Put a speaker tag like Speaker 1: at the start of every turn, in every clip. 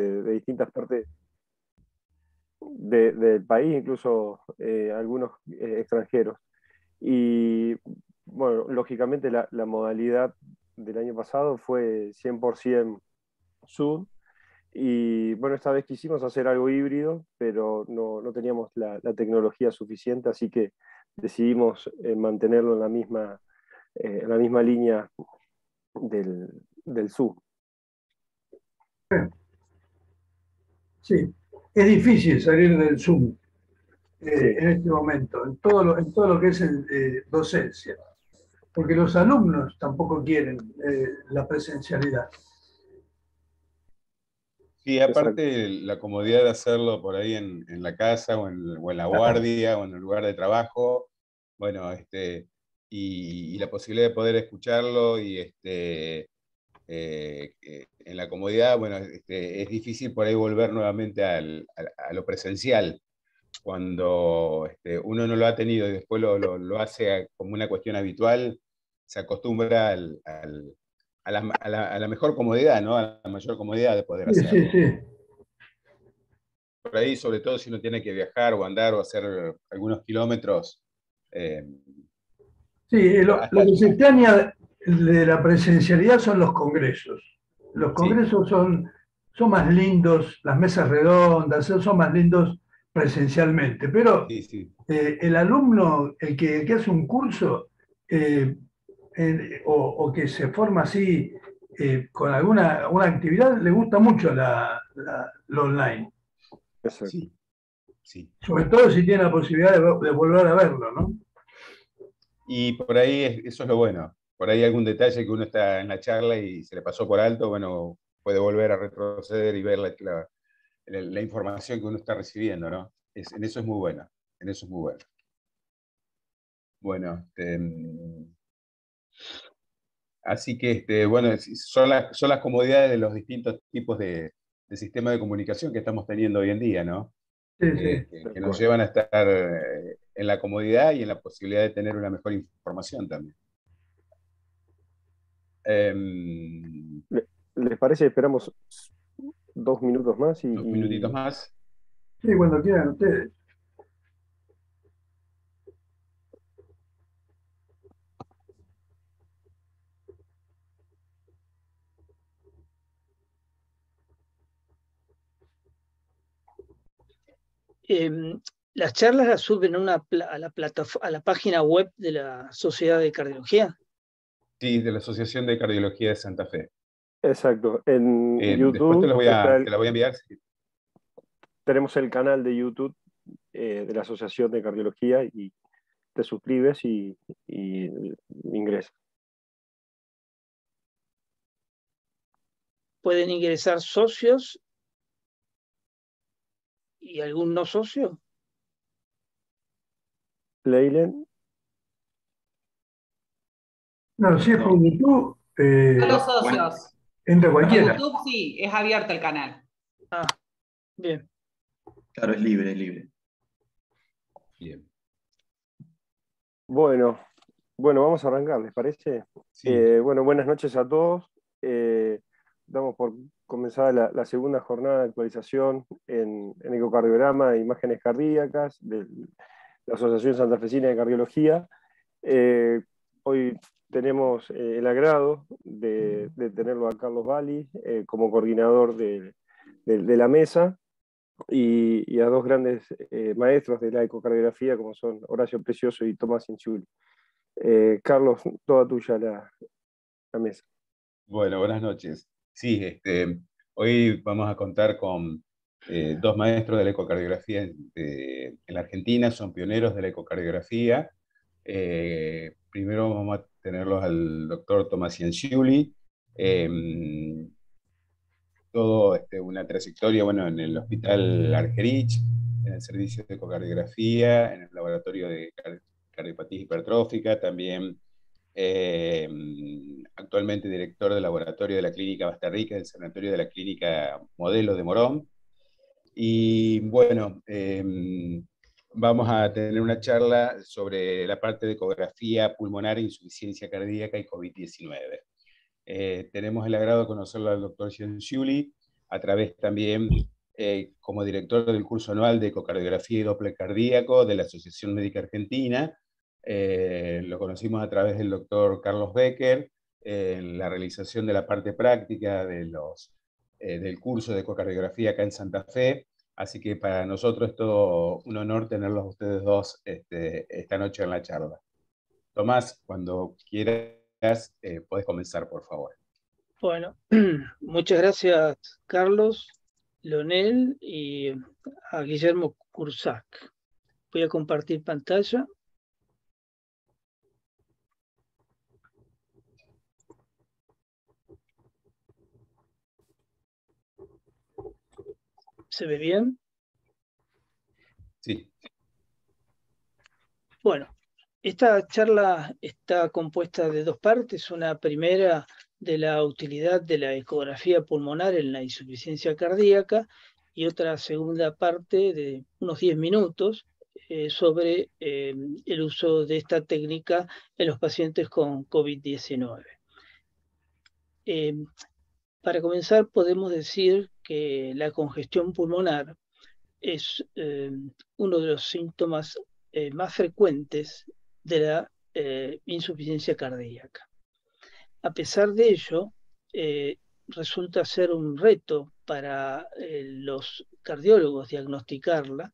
Speaker 1: de distintas partes del país, incluso eh, algunos eh, extranjeros. Y bueno, lógicamente la, modalidad del año pasado fue 100% Zoom. Y bueno, esta vez quisimos hacer algo híbrido, pero no, no teníamos la, tecnología suficiente, así que decidimos eh, mantenerlo en la misma, en la misma línea del, del Zoom.
Speaker 2: Sí, es difícil salir del Zoom eh, en este momento, en todo lo, en todo lo que es eh, docencia, porque los alumnos tampoco quieren eh, la presencialidad.
Speaker 3: Sí, aparte la comodidad de hacerlo por ahí en, la casa o en, la guardia o en el lugar de trabajo, bueno, este, y, y la posibilidad de poder escucharlo y este, eh, en la comodidad, bueno, este, es difícil por ahí volver nuevamente al, a, lo presencial. Cuando este, uno no lo ha tenido y después lo, lo, hace como una cuestión habitual, se acostumbra al, a, la, a, la, mejor comodidad, ¿no? A la mayor comodidad de poder hacerlo. Sí, sí. Por ahí, sobre todo si uno tiene que viajar o andar o hacer algunos kilómetros.
Speaker 2: Eh, sí, lo, lo que se extraña de la presencialidad son los congresos. Los congresos son, son más lindos, las mesas redondas, son más lindos presencialmente, pero eh, el alumno, el que, hace un curso eh, o, que se forma así eh, con alguna una actividad, le gusta mucho la, lo online. Sí. Sí. Sobre todo si tiene la posibilidad de, de, volver a verlo, ¿no?
Speaker 3: Y por ahí eso es lo bueno por ahí algún detalle que uno está en la charla y se le pasó por alto, bueno, puede volver a retroceder y ver la, información que uno está recibiendo, ¿no? en eso es muy bueno, en eso es muy bueno. Bueno, este, mm, así que, este, bueno, son las, son las comodidades de los distintos tipos de, de sistemas de comunicación que estamos teniendo hoy en día, ¿no? Sí, sí, eh, que, nos llevan a estar eh, en la comodidad y en la posibilidad de tener una mejor información también.
Speaker 1: Em, ¿Les parece? Esperamos dos minutos más. Y,
Speaker 3: dos minutitos más.
Speaker 2: Sí, cuando quieran ustedes.
Speaker 4: Em, las charlas las suben a, una, a, la a la página web de la Sociedad de Cardiología.
Speaker 3: Sí, de la Asociación de Cardiología de Santa Fe.
Speaker 1: Exacto. En eh, YouTube.
Speaker 3: te, la voy a, enviar.
Speaker 1: Tenemos el canal de YouTube eh, de la Asociación de Cardiología y te suscribes y, y ingresas.
Speaker 4: ¿Pueden ingresar socios y algún no socio?
Speaker 1: Leilen.
Speaker 2: No, si es por YouTube.
Speaker 5: Eh, los socios.
Speaker 2: Entra cualquiera.
Speaker 5: YouTube sí, es abierto el canal.
Speaker 4: Ah, bien.
Speaker 6: Claro, es libre, es libre.
Speaker 3: Bien.
Speaker 1: Bueno, bueno, vamos a arrancar, ¿les parece? Eh, bueno, buenas noches a todos. Eh, damos por comenzar la, segunda jornada de actualización en, en ecocardiograma e imágenes cardíacas de la Asociación Santafesina de Cardiología. Hoy tenemos eh, el agrado de, tenerlo a Carlos Bali eh, como coordinador de, la mesa y, a dos grandes eh, maestros de la ecocardiografía como son Horacio Precioso y Tomás Inchuli. Carlos, toda tuya la, mesa.
Speaker 3: Bueno, buenas noches. Sí, este, hoy vamos a contar con dos maestros de la ecocardiografía en la Argentina, son pioneros de la ecocardiografía. Primero vamos a tenerlos al doctor Tomás Cianciuli, em, todo este, una trayectoria bueno, en el Hospital Argerich, en el servicio de ecocardiografía, en el laboratorio de cardiopatía hipertrófica, también em, actualmente director del laboratorio de la Clínica Bastarrica, del Sanatorio de la Clínica Modelo de Morón. Y bueno, em, vamos a tener una charla sobre la parte de ecografía pulmonar, insuficiencia cardíaca y COVID-19. Eh, tenemos el agrado de conocerlo al doctor Cianciuli, a través también eh, como director del curso anual de ecocardiografía y doble cardíaco de la Asociación Médica Argentina. Eh, lo conocimos a través del doctor Carlos Becker en la realización de la parte práctica de los, del curso de ecocardiografía acá en Santa Fe. Así que para nosotros es todo un honor tenerlos ustedes dos este, esta noche en la charla. Tomás, cuando quieras, puedes comenzar, por favor.
Speaker 4: Bueno, muchas gracias, Carlos. Leonel y a Guillermo Cursac. Voy a compartir pantalla. ¿Se ve bien?
Speaker 3: Sí.
Speaker 4: Bueno, esta charla está compuesta de dos partes. Una primera de la utilidad de la ecografía pulmonar en la insuficiencia cardíaca y otra segunda parte de unos 10 minutos eh, sobre eh, el uso de esta técnica en los pacientes con COVID-19. Eh, para comenzar, podemos decir que la congestión pulmonar es uno de los síntomas más frecuentes de la insuficiencia cardíaca. A pesar de ello, eh, resulta ser un reto para eh, los cardiólogos diagnosticarla,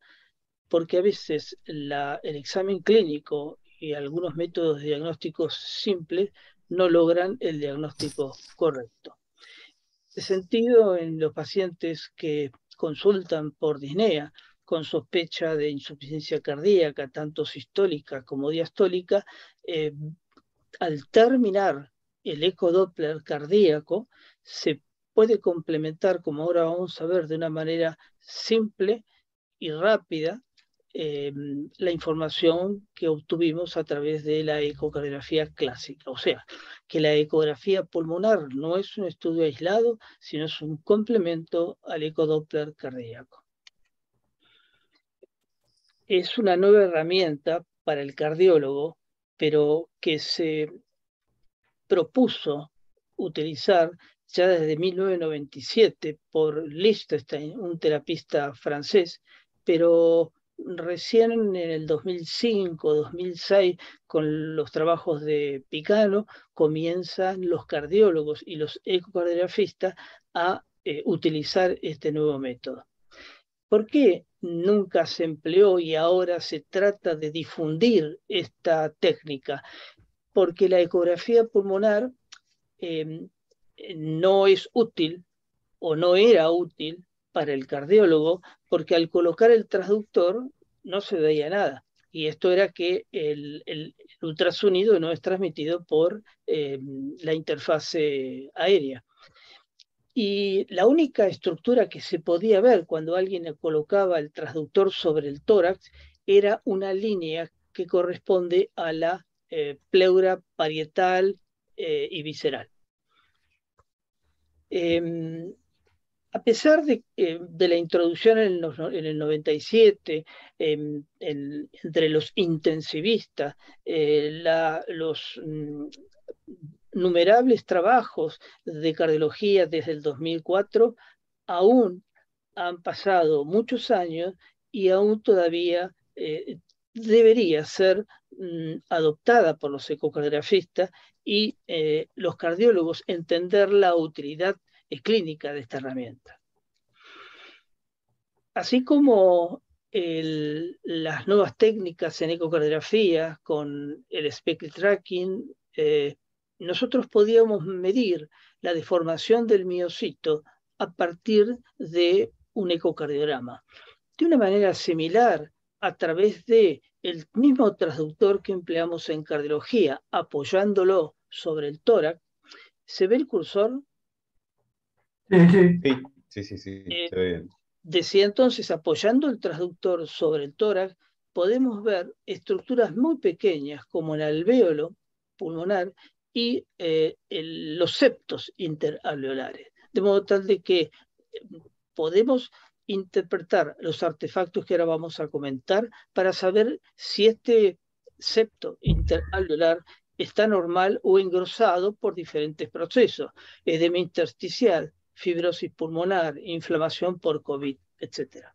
Speaker 4: porque a veces el examen clínico y algunos métodos diagnósticos simples no logran el diagnóstico correcto. En sentido, en los pacientes que consultan por disnea con sospecha de insuficiencia cardíaca, tanto sistólica como diastólica, eh, al terminar el ecodoppler cardíaco se puede complementar, como ahora vamos a ver, de una manera simple y rápida em, la información que obtuvimos a través de la ecocardiografía clásica. O sea, que la ecografía pulmonar no es un estudio aislado, sino es un complemento al ecodoppler cardíaco. Es una nueva herramienta para el cardiólogo, pero que se propuso utilizar ya desde 1997 por Liechtenstein, un terapista francés, pero recién en el 2005-2006, con los trabajos de Picano, comienzan los cardiólogos y los ecocardiografistas a eh, utilizar este nuevo método. ¿Por qué nunca se empleó y ahora se trata de difundir esta técnica? porque la ecografía pulmonar em, no es útil o no era útil para el cardiólogo, porque al colocar el transductor no se veía nada. Y esto era que el, ultrasonido no es transmitido por em, la interfase aérea. Y la única estructura que se podía ver cuando alguien colocaba el transductor sobre el tórax era una línea que corresponde a la eh, pleura parietal eh, y visceral. Em, a pesar de, eh, la introducción en, el 97 em, entre los intensivistas, los mm, numerables trabajos de cardiología desde el 2004, aún han pasado muchos años y aún todavía debería ser mm, adoptada por los ecocardiografistas y eh, los cardiólogos entender la utilidad clínica de esta herramienta. Así como las nuevas técnicas en ecocardiografía con el spectral tracking, eh, nosotros podíamos medir la deformación del miocito a partir de un ecocardiograma. De una manera similar a través de el mismo transductor que empleamos en cardiología, apoyándolo sobre el tórax, ¿se ve el cursor?
Speaker 3: Sí, sí, sí, sí,
Speaker 4: eh, Decía entonces, apoyando el transductor sobre el tórax, podemos ver estructuras muy pequeñas como el alvéolo pulmonar y eh, los septos interalveolares. De modo tal de que eh, podemos interpretar los artefactos que ahora vamos a comentar para saber si este septo interalveolar está normal o engrosado por diferentes procesos, edema intersticial, fibrosis pulmonar, inflamación por COVID, etc.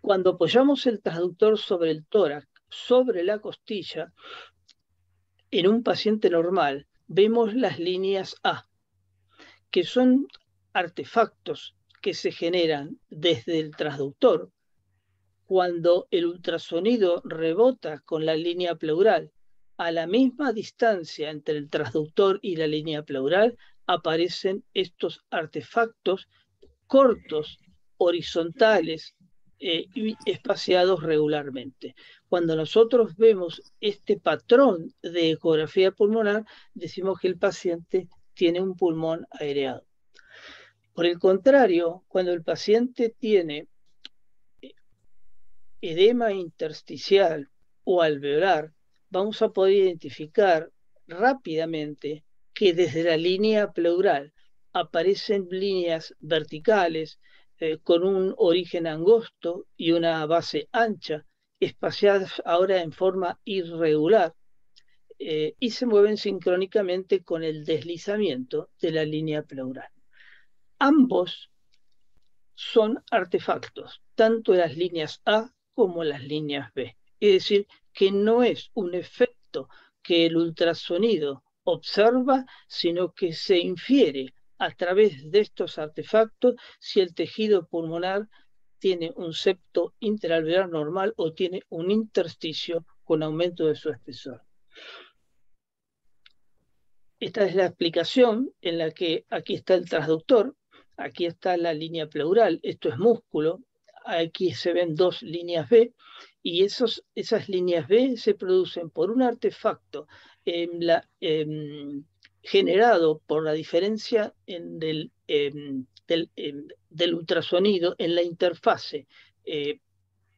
Speaker 4: Cuando apoyamos el traductor sobre el tórax, sobre la costilla, en un paciente normal, vemos las líneas A, que son artefactos que se generan desde el transductor cuando el ultrasonido rebota con la línea pleural a la misma distancia entre el transductor y la línea pleural aparecen estos artefactos cortos, horizontales eh, y espaciados regularmente. Cuando nosotros vemos este patrón de ecografía pulmonar, decimos que el paciente tiene un pulmón aireado. Por el contrario, cuando el paciente tiene eh, edema intersticial o alveolar, vamos a poder identificar rápidamente que desde la línea pleural aparecen líneas verticales eh, con un origen angosto y una base ancha, espaciadas ahora en forma irregular, eh, y se mueven sincrónicamente con el deslizamiento de la línea pleural. Ambos son artefactos, tanto las líneas A como las líneas B. Es decir, que no es un efecto que el ultrasonido observa, sino que se infiere a través de estos artefactos si el tejido pulmonar tiene un septo interalveolar normal o tiene un intersticio con aumento de su espesor. Esta es la explicación en la que aquí está el transductor, aquí está la línea pleural, esto es músculo, aquí se ven dos líneas B y esos, esas líneas B se producen por un artefacto em, generado por la diferencia en del, em, em, del, ultrasonido en la interfase eh,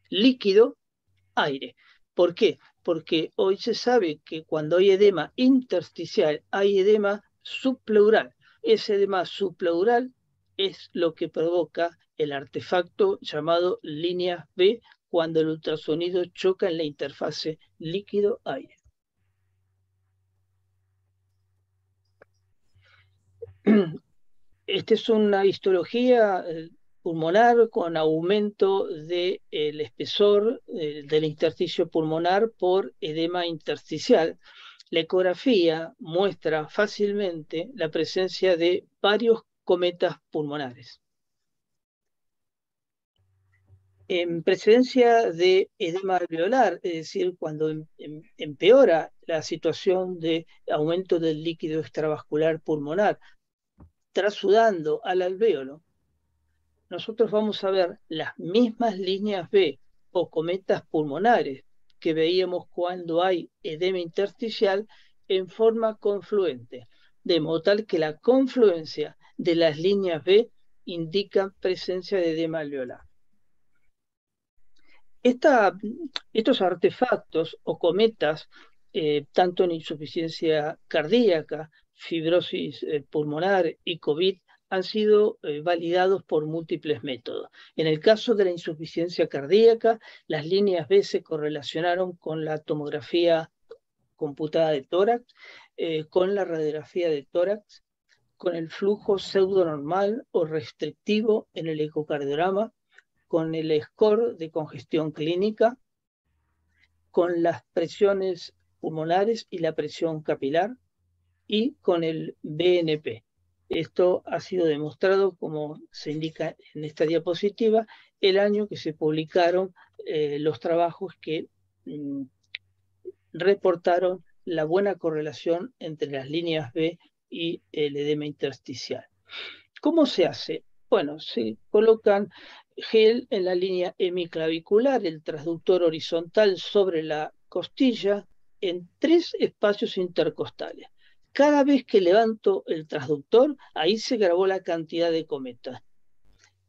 Speaker 4: líquido-aire. ¿Por qué? Porque hoy se sabe que cuando hay edema intersticial hay edema subpleural. Ese edema subpleural es lo que provoca el artefacto llamado líneas B cuando el ultrasonido choca en la interfase líquido-aire. Esta es una histología eh, pulmonar con aumento del espesor eh, del intersticio pulmonar por edema intersticial. La ecografía muestra fácilmente la presencia de varios cometas pulmonares. En presencia de edema alveolar, es decir, cuando em, em, empeora la situación de aumento del líquido extravascular pulmonar, trasudando al alvéolo, nosotros vamos a ver las mismas líneas B o cometas pulmonares que veíamos cuando hay edema intersticial en forma confluente, de modo tal que la confluencia de las líneas B indican presencia de edema alveolar. estos artefactos o cometas, eh, tanto en insuficiencia cardíaca, fibrosis eh, pulmonar y COVID, han sido eh, validados por múltiples métodos. En el caso de la insuficiencia cardíaca, las líneas B se correlacionaron con la tomografía computada de tórax, con la radiografía de tórax con el flujo pseudonormal o restrictivo en el ecocardiograma, con el score de congestión clínica, con las presiones pulmonares y la presión capilar y con el BNP. Esto ha sido demostrado, como se indica en esta diapositiva, el año que se publicaron eh, los trabajos que mm, reportaron la buena correlación entre las líneas B y el edema intersticial. ¿Cómo se hace? Bueno, se colocan gel en la línea hemiclavicular, el transductor horizontal sobre la costilla, en tres espacios intercostales. Cada vez que levanto el transductor, ahí se grabó la cantidad de cometas.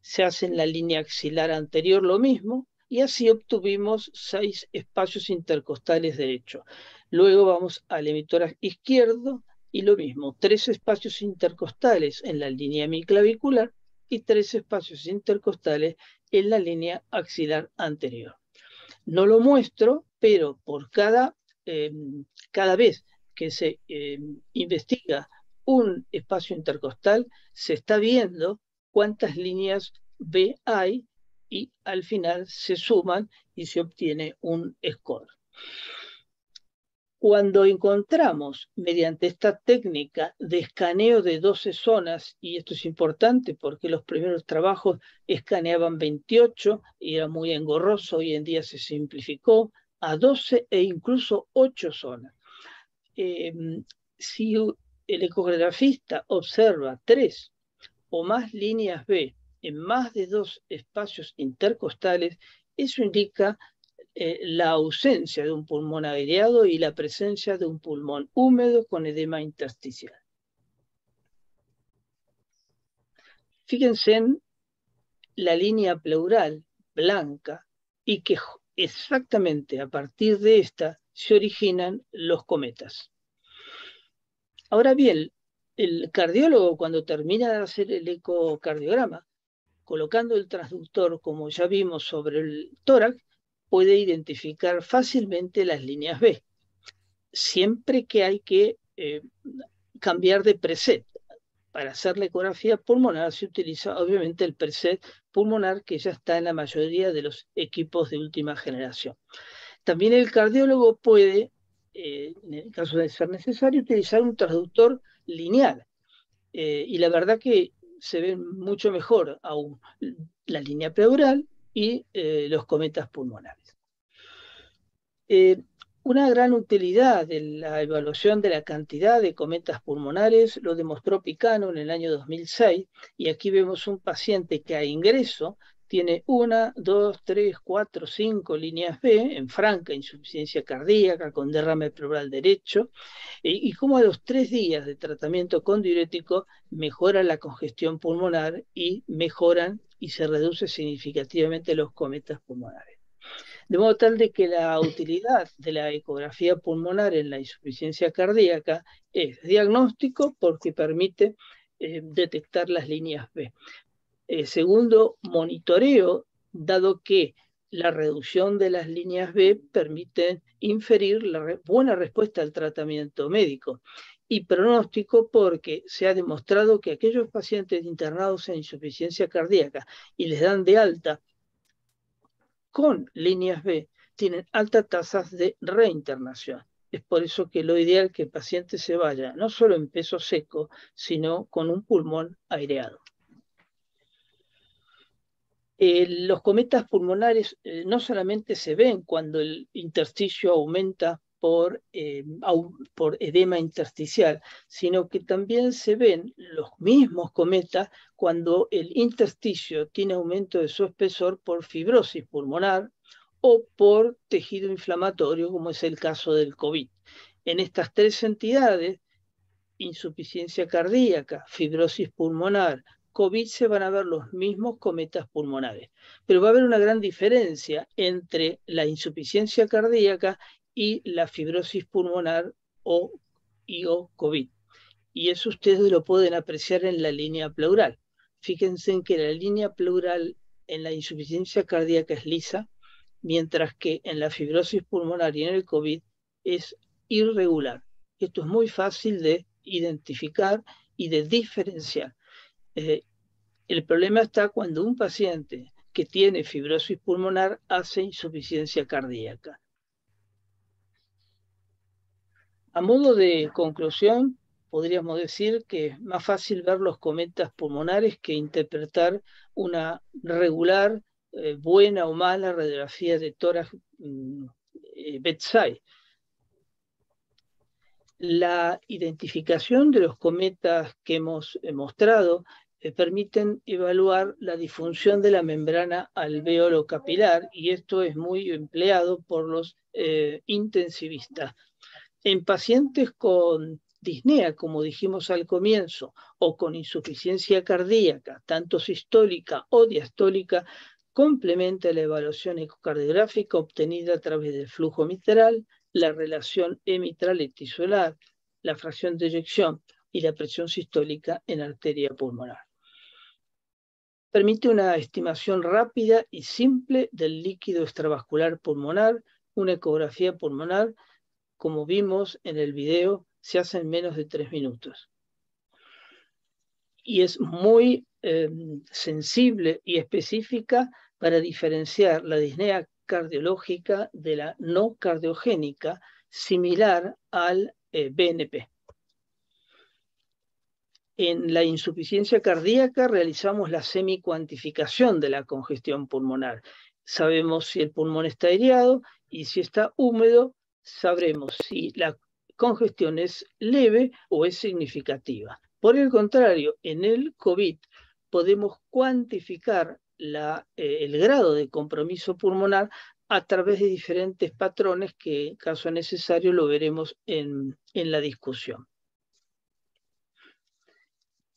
Speaker 4: Se hace en la línea axilar anterior lo mismo y así obtuvimos seis espacios intercostales derechos. Luego vamos al emitor izquierdo, y lo mismo, tres espacios intercostales en la línea hemiclavicular y tres espacios intercostales en la línea axilar anterior. No lo muestro, pero por cada, em, cada vez que se em, investiga un espacio intercostal, se está viendo cuántas líneas B hay y al final se suman y se obtiene un score. Cuando encontramos mediante esta técnica de escaneo de 12 zonas, y esto es importante porque los primeros trabajos escaneaban 28 y era muy engorroso, hoy en día se simplificó a 12 e incluso 8 zonas. Em, si el ecografista observa tres o más líneas B en más de dos espacios intercostales, eso indica eh, la ausencia de un pulmón aireado y la presencia de un pulmón húmedo con edema intersticial. Fíjense en la línea pleural blanca y que exactamente a partir de esta se originan los cometas. Ahora bien, el cardiólogo cuando termina de hacer el ecocardiograma, colocando el transductor, como ya vimos, sobre el tórax, puede identificar fácilmente las líneas B, siempre que hay que eh, cambiar de preset. Para hacer la ecografía pulmonar se utiliza obviamente el preset pulmonar que ya está en la mayoría de los equipos de última generación. También el cardiólogo puede, eh, en el caso de ser necesario, utilizar un transductor lineal. Eh, y la verdad que se ve mucho mejor aún la línea pleural y los cometas pulmonares. Eh, una gran utilidad de la evaluación de la cantidad de cometas pulmonares lo demostró Picano en el año 2006 y aquí vemos un paciente que a ingreso tiene una, dos, tres, cuatro, cinco líneas B en franca insuficiencia cardíaca con derrame pleural derecho y, como a los tres días de tratamiento con diurético mejora la congestión pulmonar y mejoran y se reduce significativamente los cometas pulmonares. De modo tal de que la utilidad de la ecografía pulmonar en la insuficiencia cardíaca es diagnóstico porque permite eh, detectar las líneas B. Segundo, monitoreo, dado que la reducción de las líneas B permite inferir la buena respuesta al tratamiento médico. Y pronóstico porque se ha demostrado que aquellos pacientes internados en insuficiencia cardíaca y les dan de alta con líneas B tienen altas tasas de reinternación. Es por eso que lo ideal es que el paciente se vaya no solo en peso seco, sino con un pulmón aireado. Eh, los cometas pulmonares eh, no solamente se ven cuando el intersticio aumenta eh, por, edema intersticial, sino que también se ven los mismos cometas cuando el intersticio tiene aumento de su espesor por fibrosis pulmonar o por tejido inflamatorio, como es el caso del COVID. En estas tres entidades, insuficiencia cardíaca, fibrosis pulmonar, COVID se van a ver los mismos cometas pulmonares. Pero va a haber una gran diferencia entre la insuficiencia cardíaca y la fibrosis pulmonar o, y COVID. Y eso ustedes lo pueden apreciar en la línea pleural. Fíjense en que la línea pleural en la insuficiencia cardíaca es lisa, mientras que en la fibrosis pulmonar y en el COVID es irregular. Esto es muy fácil de identificar y de diferenciar. Eh, el problema está cuando un paciente que tiene fibrosis pulmonar hace insuficiencia cardíaca. A modo de conclusión, podríamos decir que es más fácil ver los cometas pulmonares que interpretar una regular, eh, buena o mala radiografía de tórax mm, eh. La identificación de los cometas que hemos eh, permiten evaluar la disfunción de la membrana alveolo capilar y esto es muy empleado por los intensivistas en pacientes con disnea, como dijimos al comienzo, o con insuficiencia cardíaca, tanto sistólica o diastólica, complementa la evaluación ecocardiográfica obtenida a través del flujo mitral, la relación emitral y tisular, la fracción de eyección y la presión sistólica en arteria pulmonar. Permite una estimación rápida y simple del líquido extravascular pulmonar, una ecografía pulmonar como vimos en el video, se hace en menos de tres minutos. y es muy em, sensible y específica para diferenciar la disnea cardiológica de la no cardiogénica, similar al BNP. En la insuficiencia cardíaca realizamos la semicuantificación de la congestión pulmonar. Sabemos si el pulmón está aireado y si está húmedo, sabremos si la congestión es leve o es significativa. Por el contrario, en el COVID podemos cuantificar eh, el grado de compromiso pulmonar a través de diferentes patrones que, caso necesario, lo veremos en, la discusión.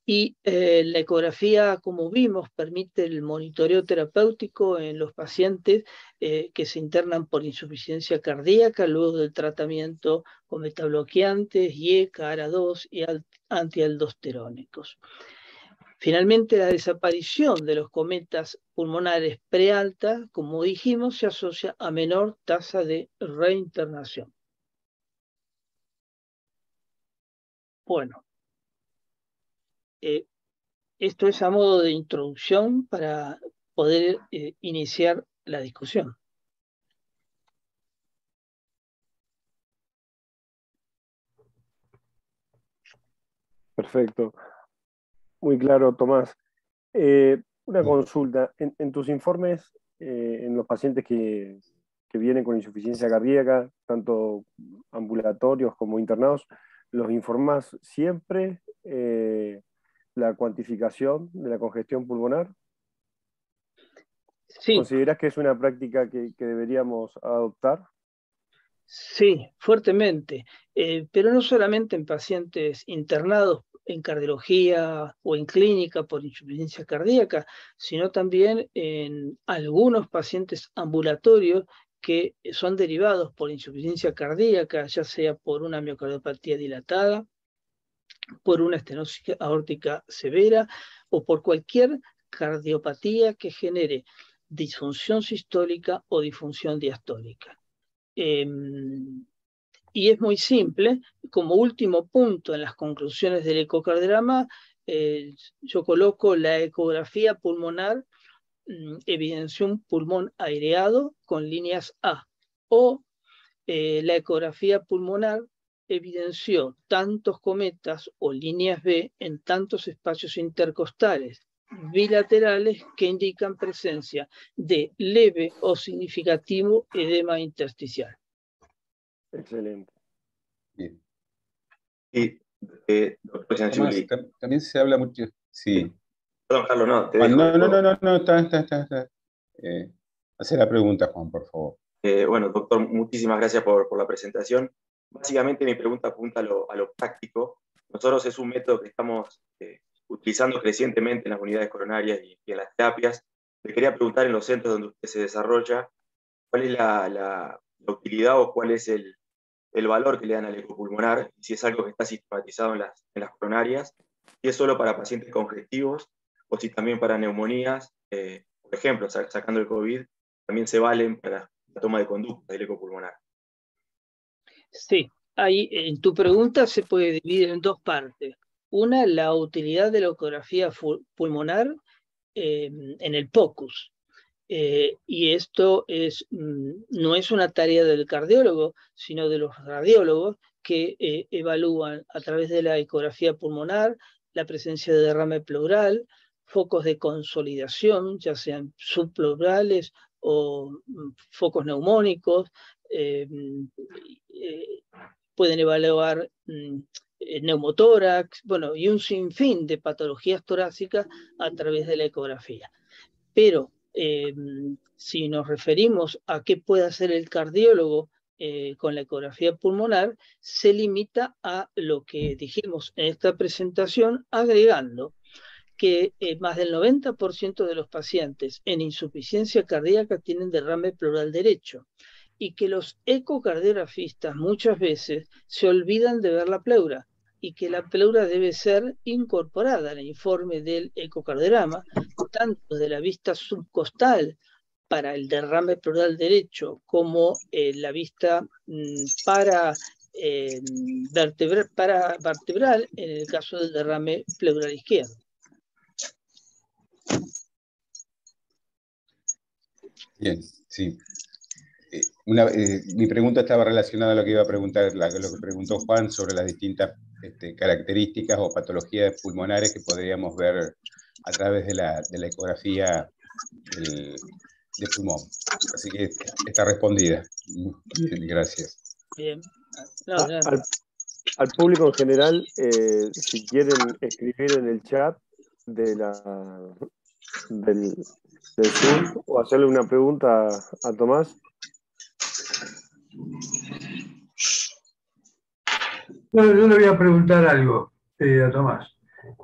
Speaker 4: Y eh, la ecografía, como vimos, permite el monitoreo terapéutico en los pacientes eh, que se internan por insuficiencia cardíaca luego del tratamiento con metabloqueantes, IECA, ARA2 y antialdosterónicos. Finalmente, la desaparición de los cometas pulmonares prealta, como dijimos, se asocia a menor tasa de reinternación. Bueno, eh, esto es a modo de introducción para poder eh, iniciar la discusión.
Speaker 1: Perfecto. Muy claro, Tomás. Eh, una consulta. En, tus informes, eh, en los pacientes que, vienen con insuficiencia cardíaca, tanto ambulatorios como internados, ¿los informás siempre eh, la cuantificación de la congestión pulmonar?
Speaker 4: Sí.
Speaker 1: ¿Consideras que es una práctica que, deberíamos adoptar?
Speaker 4: Sí, fuertemente, pero no solamente en pacientes internados en cardiología o en clínica por insuficiencia cardíaca, sino también en algunos pacientes ambulatorios que son derivados por insuficiencia cardíaca, ya sea por una miocardiopatía dilatada, por una estenosis aórtica severa o por cualquier cardiopatía que genere disfunción sistólica o disfunción diastólica. Em, y es muy simple. Como último punto en las conclusiones del ecocardiograma, eh, yo coloco la ecografía pulmonar, mm, evidenció un pulmón aireado con líneas A, o eh, la ecografía pulmonar evidenció tantos cometas o líneas B en tantos espacios intercostales bilaterales que indican presencia de leve o significativo edema intersticial.
Speaker 1: Excelente.
Speaker 3: Bien. Y, eh, también se habla mucho. Sí.
Speaker 6: Perdón, Carlos, no.
Speaker 3: no, no, no, no, no, está, está, está. Eh, hace la pregunta, Juan, por favor.
Speaker 6: Eh, bueno, doctor, muchísimas gracias por, por, la presentación. Básicamente mi pregunta apunta a lo, a práctico. Nosotros es un método que estamos eh, utilizando crecientemente en las unidades coronarias y, en las terapias. Le quería preguntar en los centros donde usted se desarrolla, ¿cuál es la, la utilidad o cuál es el, valor que le dan al ecopulmonar, si es algo que está sistematizado en las, en las coronarias, si es solo para pacientes congestivos o si también para neumonías, eh, por ejemplo, sacando el COVID, también se valen para la toma de conducta del ecopulmonar.
Speaker 4: Sí, ahí en tu pregunta se puede dividir en dos partes. Una, la utilidad de la ecografía pulmonar eh, en el POCUS, eh, y esto es, mm, no es una tarea del cardiólogo, sino de los radiólogos que eh, evalúan a través de la ecografía pulmonar la presencia de derrame pleural, focos de consolidación, ya sean subpleurales o mm, focos neumónicos, pueden evaluar neumotórax, bueno, y un sinfín de patologías torácicas a través de la ecografía. Pero si nos referimos a qué puede hacer el cardiólogo eh, con la ecografía pulmonar, se limita a lo que dijimos en esta presentación, agregando que eh, más del 90% de los pacientes en insuficiencia cardíaca tienen derrame pleural derecho y que los ecocardiografistas muchas veces se olvidan de ver la pleura y que la pleura debe ser incorporada al informe del ecocardiograma, tanto de la vista subcostal para el derrame pleural derecho como eh, la vista mm, para, eh, para vertebral en el caso del derrame pleural izquierdo.
Speaker 3: Bien, sí. Eh, eh, mi pregunta estaba relacionada a lo que iba a preguntar, lo que preguntó Juan sobre las distintas este, características o patologías pulmonares que podríamos ver a través de la, ecografía del, pulmón. Así que está respondida. gracias. Bien.
Speaker 1: al, público en general, eh, si quieren escribir en el chat de la, del, Zoom o hacerle una pregunta a Tomás.
Speaker 2: Yo le voy a preguntar algo eh, a Tomás.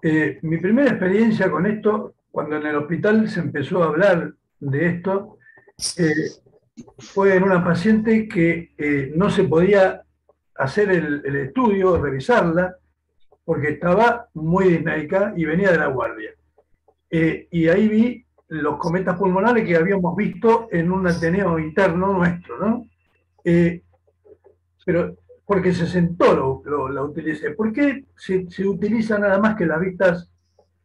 Speaker 2: Eh, mi primera experiencia con esto, cuando en el hospital se empezó a hablar de esto, eh, fue en una paciente que no se podía hacer el, el, estudio, revisarla, porque estaba muy disneica y venía de la guardia. y ahí vi los cometas pulmonares que habíamos visto en un ateneo interno nuestro, ¿no? Pero porque se sentó lo, lo, utilicé. ¿Por qué se, se, utiliza nada más que las vistas?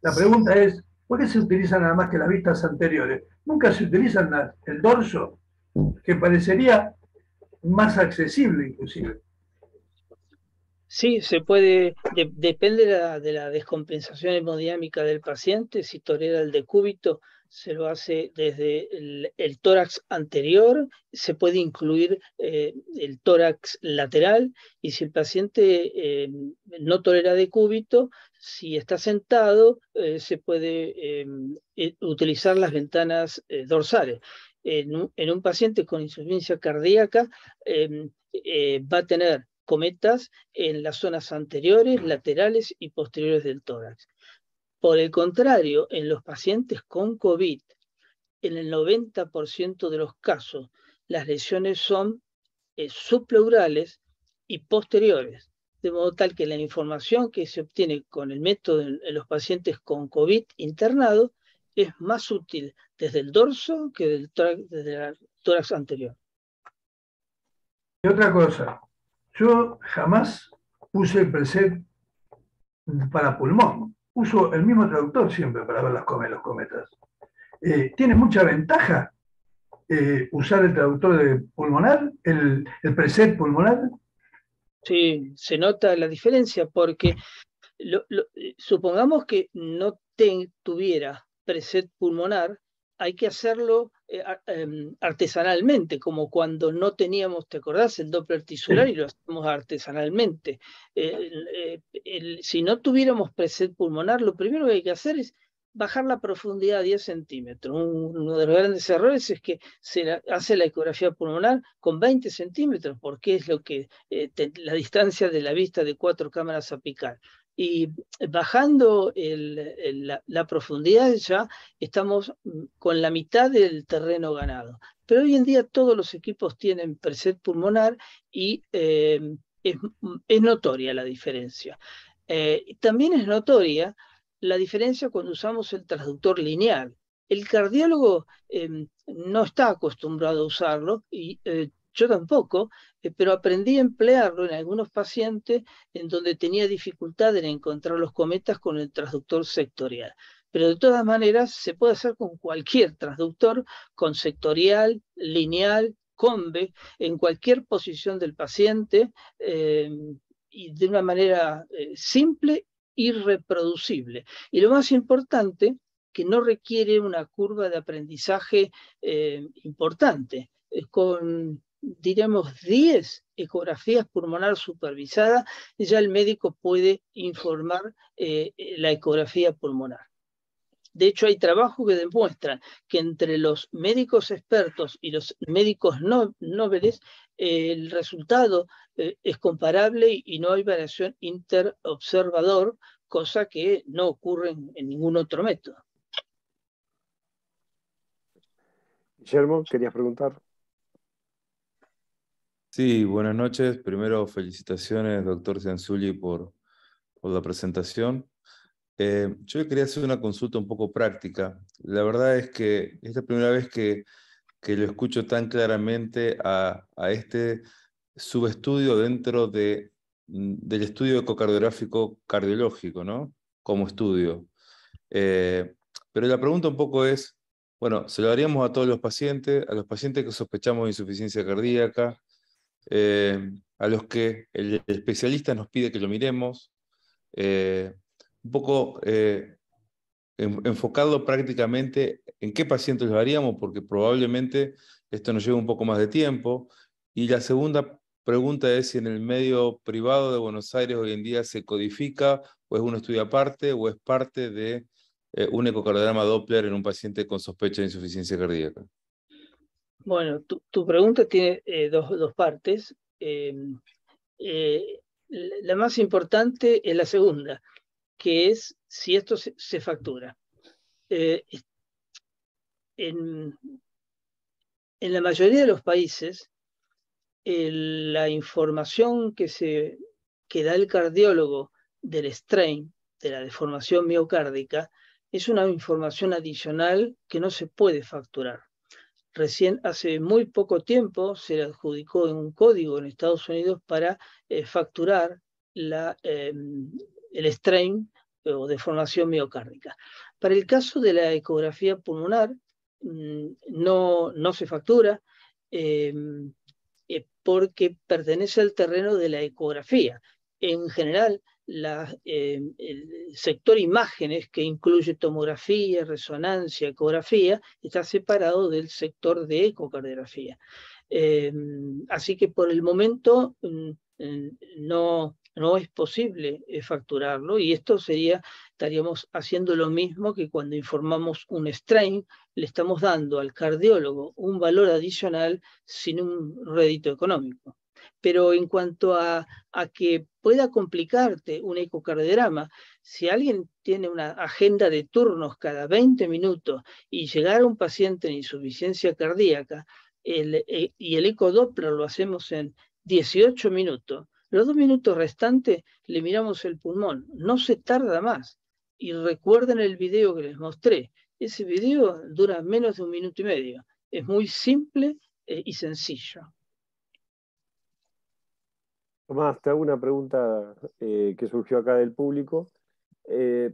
Speaker 2: La pregunta es, ¿por qué se utiliza nada más que las vistas anteriores? Nunca se utiliza el dorso, que parecería más accesible inclusive.
Speaker 4: Sí, se puede, depende de la, de la, descompensación hemodinámica del paciente, si tolera el decúbito, se lo hace desde el, tórax anterior, se puede incluir eh, el tórax lateral y si el paciente eh, no tolera decúbito, si está sentado, eh, se puede utilizar las ventanas dorsales. En un, en un, paciente con insuficiencia cardíaca va a tener cometas en las zonas anteriores, laterales y posteriores del tórax. Por el contrario, en los pacientes con COVID, en el 90% de los casos, las lesiones son eh, y posteriores, de modo tal que la información que se obtiene con el método en, los pacientes con COVID internado es más útil desde el dorso que del desde el tórax anterior.
Speaker 2: Y otra cosa, yo jamás puse el preset para pulmón uso el mismo traductor siempre para ver las los cometas. Eh, tiene mucha ventaja eh, usar el traductor de pulmonar, el, el, preset pulmonar.
Speaker 4: Sí, se nota la diferencia porque supongamos que no tuviera preset pulmonar, hay que hacerlo eh, em, artesanalmente, como cuando no teníamos, ¿te acordás? El Doppler tisular y lo hacemos artesanalmente. Eh, si no tuviéramos preset pulmonar, lo primero que hay que hacer es bajar la profundidad a 10 centímetros. Uno de los grandes errores es que se hace la ecografía pulmonar con 20 centímetros, porque es lo que eh, la distancia de la vista de cuatro cámaras apical y bajando la, profundidad ya estamos mm, con la mitad del terreno ganado. Pero hoy en día todos los equipos tienen preset pulmonar y eh, mm, es, notoria la diferencia. Eh, también es notoria la diferencia cuando usamos el transductor lineal. El cardiólogo em, no está acostumbrado a usarlo y eh, yo tampoco, eh, pero aprendí a emplearlo en algunos pacientes en donde tenía dificultad en encontrar los cometas con el transductor sectorial. Pero de todas maneras se puede hacer con cualquier transductor, con sectorial, lineal, combe, en cualquier posición del paciente eh, y de una manera eh, simple y reproducible. Y lo más importante, que no requiere una curva de aprendizaje importante. Con diremos 10 ecografías pulmonar supervisadas, ya el médico puede informar eh, la ecografía pulmonar. De hecho, hay trabajos que demuestran que entre los médicos expertos y los médicos no, nobles, el resultado eh, es comparable y no hay variación interobservador, cosa que no ocurre en ningún otro método.
Speaker 1: Guillermo, querías preguntar.
Speaker 7: Sí, buenas noches. Primero, felicitaciones, doctor Cianzulli, por, la presentación. Eh, yo quería hacer una consulta un poco práctica. La verdad es que es la primera vez que, lo escucho tan claramente a, este subestudio dentro de, mm, del estudio ecocardiográfico cardiológico, ¿no? Como estudio. Eh, Pero la pregunta un poco es, bueno, se lo daríamos a todos los pacientes, a los pacientes que sospechamos de insuficiencia cardíaca, eh, a los que el, especialista nos pide que lo miremos, eh, un poco eh, enfocado prácticamente en qué pacientes lo haríamos, porque probablemente esto nos lleva un poco más de tiempo. Y la segunda pregunta es si en el medio privado de Buenos Aires hoy en día se codifica o es un estudio aparte o es parte de eh, un ecocardiograma Doppler en un paciente con sospecha de insuficiencia cardíaca?
Speaker 4: Bueno, tu, pregunta tiene eh, dos, dos, partes. Em, eh, la más importante es la segunda, que es si esto se, factura. en, en, la mayoría de los países, la información que, se, que da el cardiólogo del strain, de la deformación miocárdica, es una información adicional que no se puede facturar. Recién hace muy poco tiempo se le adjudicó un código en Estados Unidos para eh, facturar la, em, el strain o deformación miocárdica. Para el caso de la ecografía pulmonar, mm, no, no se factura eh, porque pertenece al terreno de la ecografía. En general, eh, el sector imágenes, que incluye tomografía, resonancia, ecografía, está separado del sector de ecocardiografía. Eh, así que por el momento mm, mm, no, no es posible eh, facturarlo y esto sería, estaríamos haciendo lo mismo que cuando informamos un strain, le estamos dando al cardiólogo un valor adicional sin un rédito económico pero en cuanto a, que pueda complicarte un ecocardiograma, si alguien tiene una agenda de turnos cada 20 minutos y llegar a un paciente en insuficiencia cardíaca eh, y el ecodoppler lo hacemos en 18 minutos, los dos minutos restantes le miramos el pulmón, no se tarda más. Y recuerden el video que les mostré, ese video dura menos de un minuto y medio, es muy simple eh, y sencillo.
Speaker 1: Tomás, te hago una pregunta eh, que surgió acá del público. Eh,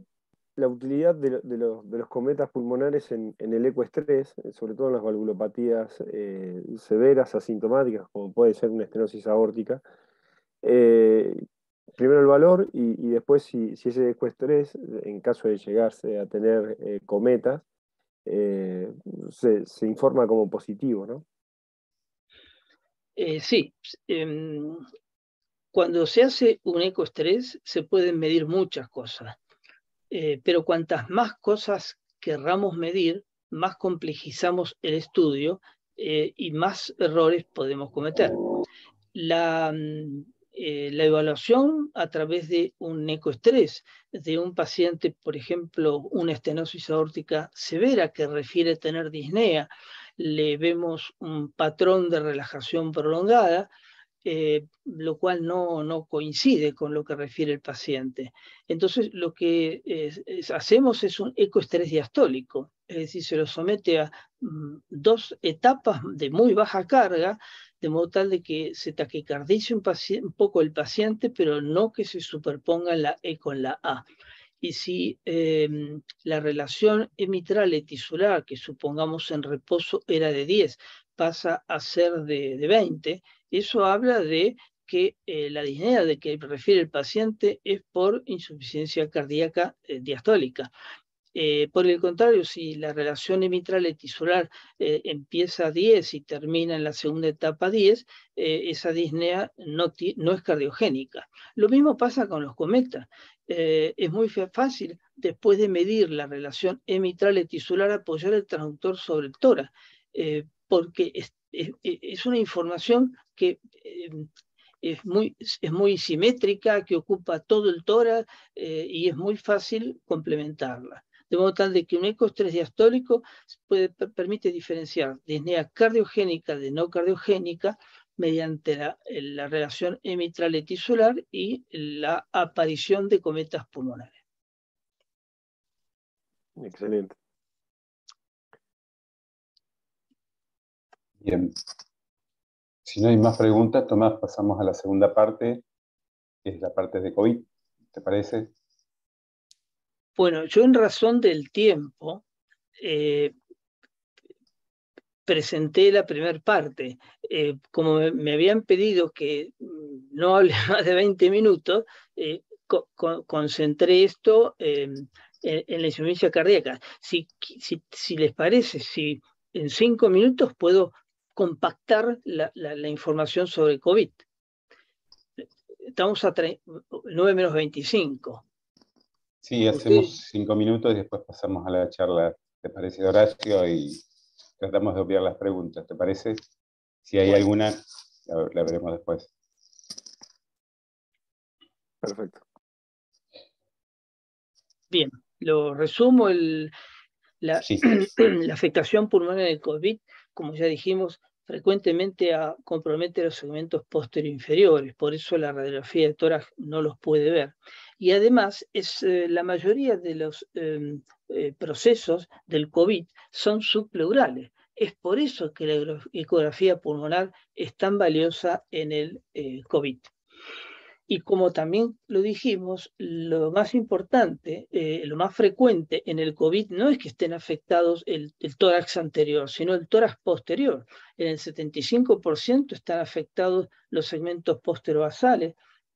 Speaker 1: la utilidad de, los, cometas pulmonares en, el ecoestrés, eh, sobre todo en las valvulopatías severas, asintomáticas, como puede ser una estenosis aórtica. primero el valor y, después si, ese ecoestrés, en caso de llegarse a tener cometas, se, se, informa como positivo, ¿no?
Speaker 4: sí, em, cuando se hace un ecoestrés se pueden medir muchas cosas, eh, pero cuantas más cosas querramos medir, más complejizamos el estudio eh, y más errores podemos cometer. La, mm, eh, la evaluación a través de un ecoestrés de un paciente, por ejemplo, una estenosis aórtica severa que refiere tener disnea, le vemos un patrón de relajación prolongada, eh, lo cual no, no, coincide con lo que refiere el paciente. Entonces, lo que hacemos es un ecoestrés diastólico, es decir, se lo somete a mm, dos etapas de muy baja carga, de modo tal de que se taquicardice un, poco el paciente, pero no que se superponga la E con la A. Y si em, la relación emitral y tisular, que supongamos en reposo era de 10, pasa a ser de, de 20, eso habla de que eh, la disnea de que refiere el paciente es por insuficiencia cardíaca eh, diastólica. Eh, por el contrario, si la relación mitral y tisular empieza a 10 y termina en la segunda etapa 10, esa disnea no, es cardiogénica. Lo mismo pasa con los cometas. es muy fácil, después de medir la relación emitral y tisular, apoyar el transductor sobre el tórax, porque es, es, una información que em, es muy, simétrica, que ocupa todo el tórax eh, y es muy fácil complementarla. De modo tal de que un ecoestrés diastólico permite diferenciar disnea cardiogénica de no cardiogénica mediante la, la relación emitral tisular y la aparición de cometas pulmonares.
Speaker 1: Excelente.
Speaker 3: Bien. Si no hay más preguntas, Tomás, pasamos a la segunda parte, que es la parte de COVID. ¿Te parece?
Speaker 4: Bueno, yo en razón del tiempo presenté la primera parte. como me, habían pedido que mm, no hable más de 20 minutos, concentré esto en, la insuficiencia cardíaca. Si, si, les parece, si en cinco minutos puedo compactar la, la información sobre COVID estamos a 9 menos 25.
Speaker 3: Sí, hacemos cinco minutos y después pasamos a la charla, ¿te parece, Horacio? Y tratamos de obviar las preguntas, ¿te parece? Si hay alguna, la, veremos después.
Speaker 1: Perfecto.
Speaker 4: Bien, lo resumo, el, la, la afectación pulmonar del COVID, como ya dijimos, frecuentemente a, compromete los segmentos inferiores, por eso la radiografía de tórax no los puede ver. Y además, es, eh, la mayoría de los em, eh, procesos del COVID son subpleurales. Es por eso que la ecografía pulmonar es tan valiosa en el eh, COVID. Y como también lo dijimos, lo más importante, eh, lo más frecuente en el COVID no es que estén afectados el, el tórax anterior, sino el tórax posterior. En el 75% están afectados los segmentos posterobasales,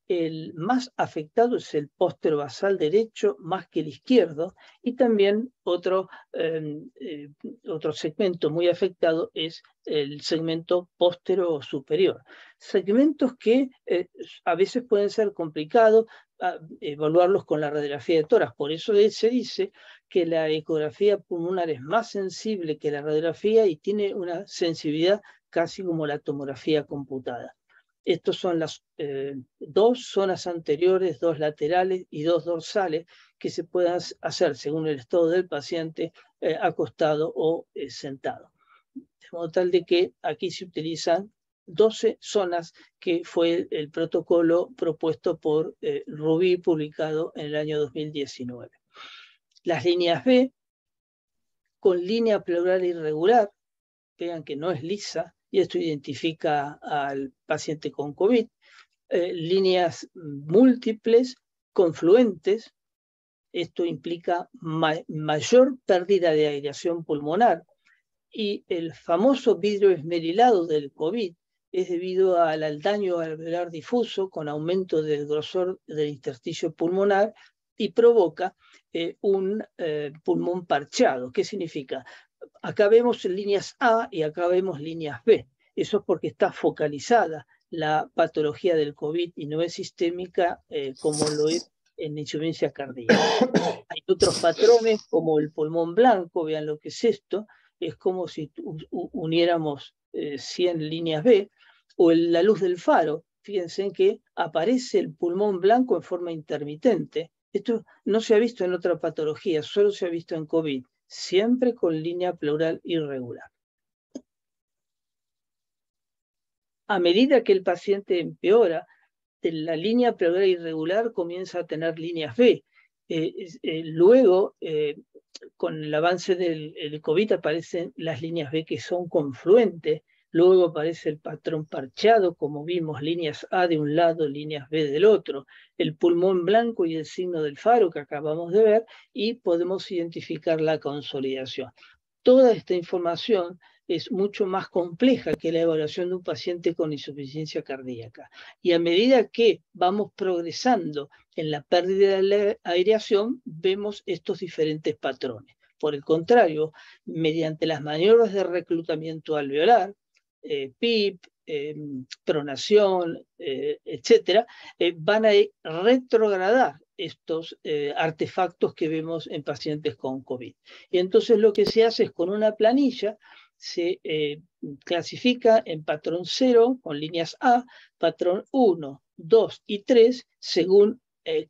Speaker 4: el más afectado es el póster basal derecho más que el izquierdo y también otro, em, eh, otro segmento muy afectado es el segmento póstero superior. Segmentos que eh, a veces pueden ser complicados ah, evaluarlos con la radiografía de toras. Por eso se dice que la ecografía pulmonar es más sensible que la radiografía y tiene una sensibilidad casi como la tomografía computada. Estos son las eh, dos zonas anteriores, dos laterales y dos dorsales que se pueden hacer según el estado del paciente eh, acostado o eh, sentado. De modo tal de que aquí se utilizan 12 zonas que fue el protocolo propuesto por Rubí publicado en el año 2019. Las líneas B con línea pleural irregular, vean que no es lisa, y esto identifica al paciente con COVID. Eh, líneas múltiples, confluentes, esto implica mayor pérdida de aireación pulmonar y el famoso vidrio esmerilado del COVID es debido al daño alveolar difuso con aumento del grosor del intersticio pulmonar y provoca eh, un eh, pulmón parchado. ¿Qué significa? Acá vemos líneas A y acá vemos líneas B. Eso es porque está focalizada la patología del COVID y no es sistémica eh, como lo es en insuficiencia cardíaca. Hay otros patrones como el pulmón blanco, vean lo que es esto, es como si uniéramos 100 eh, líneas B, o la luz del faro, fíjense que aparece el pulmón blanco en forma intermitente. Esto no se ha visto en otra patología, solo se ha visto en COVID siempre con línea pleural irregular. A medida que el paciente empeora, la línea pleural irregular comienza a tener líneas B. Eh, eh, luego, eh, con el avance del COVID, aparecen las líneas B que son confluentes. Luego aparece el patrón parchado, como vimos, líneas A de un lado, líneas B del otro, el pulmón blanco y el signo del faro que acabamos de ver, y podemos identificar la consolidación. Toda esta información es mucho más compleja que la evaluación de un paciente con insuficiencia cardíaca. Y a medida que vamos progresando en la pérdida de la aireación, vemos estos diferentes patrones. Por el contrario, mediante las maniobras de reclutamiento alveolar, eh, em, pronación, eh, etcétera, eh, van a retrogradar estos artefactos que vemos en pacientes con COVID. Y entonces lo que se hace es con una planilla, se clasifica en patrón 0 con líneas A, patrón 1, 2 y 3 según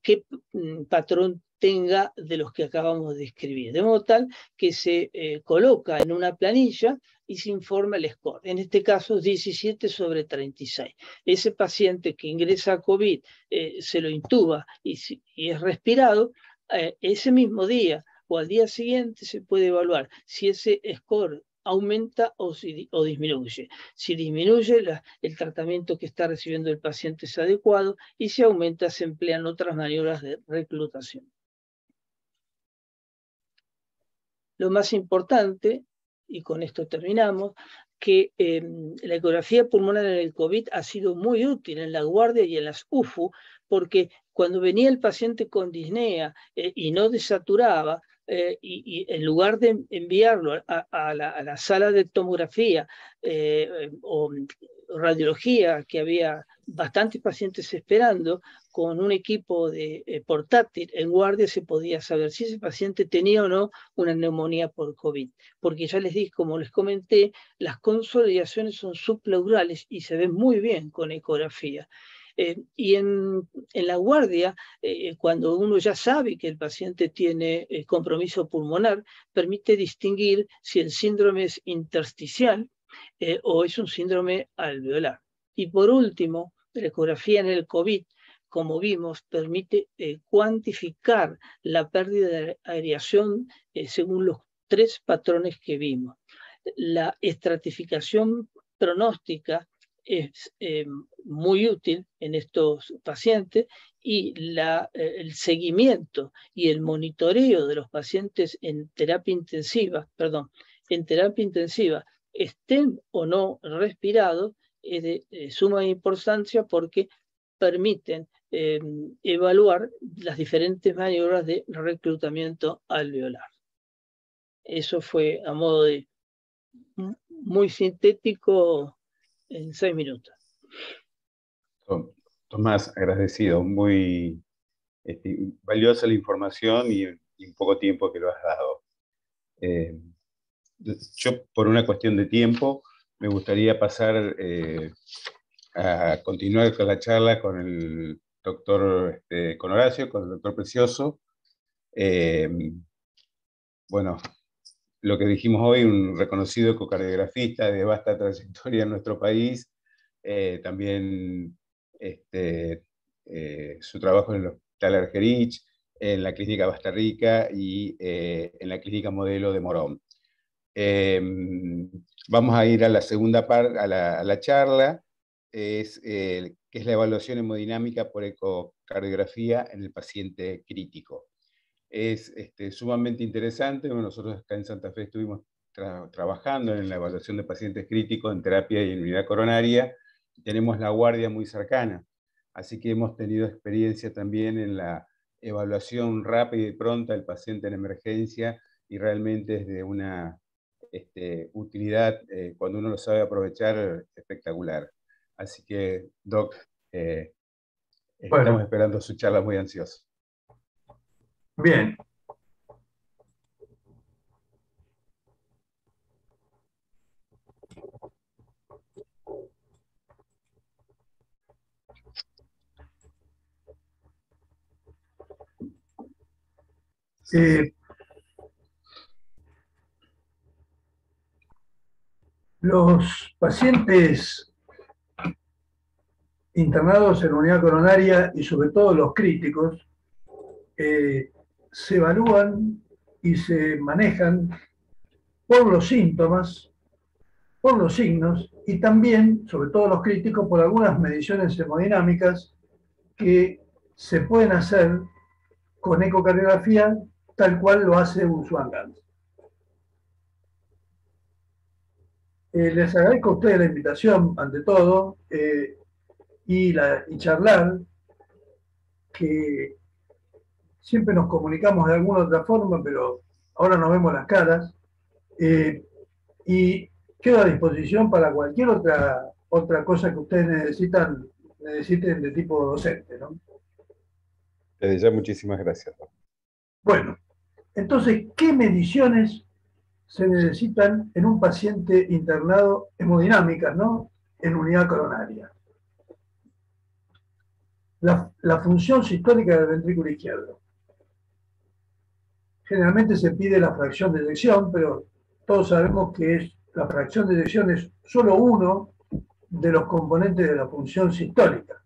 Speaker 4: qué mm, patrón tenga de los que acabamos de escribir, de modo tal que se eh, coloca en una planilla y se informa el score. En este caso, 17 sobre 36. Ese paciente que ingresa a COVID, eh, se lo intuba y, es respirado, eh, ese mismo día o al día siguiente se puede evaluar si ese score aumenta o, o disminuye. Si disminuye, el tratamiento que está recibiendo el paciente es adecuado y si aumenta, se emplean otras maniobras de reclutación. Lo más importante, y con esto terminamos, que em, la ecografía pulmonar en el COVID ha sido muy útil en la guardia y en las UFU, porque cuando venía el paciente con disnea eh, y no desaturaba, eh, y, en lugar de enviarlo a, la, sala de tomografía eh, o radiología, que había bastantes pacientes esperando, con un equipo de eh, portátil en guardia se podía saber si ese paciente tenía o no una neumonía por COVID. Porque ya les dije, como les comenté, las consolidaciones son subpleurales y se ven muy bien con ecografía. Eh, y en, la guardia, eh, cuando uno ya sabe que el paciente tiene compromiso pulmonar, permite distinguir si el síndrome es intersticial o es un síndrome alveolar. Y por último, la ecografía en el COVID como vimos, permite eh, cuantificar la pérdida de aireación eh, según los tres patrones que vimos. La estratificación pronóstica es eh, muy útil en estos pacientes y la, el seguimiento y el monitoreo de los pacientes en terapia intensiva, perdón, en terapia intensiva, estén o no respirados, es de suma importancia porque permiten eh, evaluar las diferentes maniobras de reclutamiento alveolar. Eso fue a modo de muy sintético en seis minutos.
Speaker 3: Tomás, agradecido, muy este, valiosa la información y, un poco tiempo que lo has dado. Eh, yo, por una cuestión de tiempo, me gustaría pasar eh, a continuar con la charla con el doctor, este, con Horacio, con el doctor Precioso. Eh, bueno, lo que dijimos hoy, un reconocido ecocardiografista de vasta trayectoria en nuestro país, eh, también este, su trabajo en el Hospital Argerich, en la Clínica Basta Rica y en la Clínica Modelo de Morón. Vamos a ir a la segunda parte, a la charla, es, eh, que es la evaluación hemodinámica por ecocardiografía en el paciente crítico. Es este, sumamente interesante, nosotros acá en Santa Fe estuvimos trabajando en la evaluación de pacientes críticos en terapia y en unidad coronaria, tenemos la guardia muy cercana, así que hemos tenido experiencia también en la evaluación rápida y pronta del paciente en emergencia y realmente es de una este, utilidad, eh, cuando uno lo sabe aprovechar, espectacular. Así que, Doc, eh, estamos esperando su charla muy ansioso.
Speaker 2: Bien. Eh, los pacientes internados en unidad coronaria y sobre todo los críticos, eh, se evalúan y se manejan por los síntomas, por los signos y también, sobre todo los críticos, por algunas mediciones hemodinámicas que se pueden hacer con ecocardiografía tal cual lo hace un Gans. Eh, les agradezco a ustedes la invitación, ante todo. Eh, y, la, y charlar, que siempre nos comunicamos de alguna otra forma, pero ahora nos vemos las caras. Eh, y quedo a disposición para cualquier otra, otra cosa que ustedes necesitan, necesiten de tipo docente. ¿no?
Speaker 3: Desde ya, muchísimas gracias.
Speaker 2: Bueno, entonces, ¿qué mediciones se necesitan en un paciente internado hemodinámicas, ¿no? En unidad coronaria la, función sistólica del ventrículo izquierdo. Generalmente se pide la fracción de eyección, pero todos sabemos que es, la fracción de eyección es solo uno de los componentes de la función sistólica.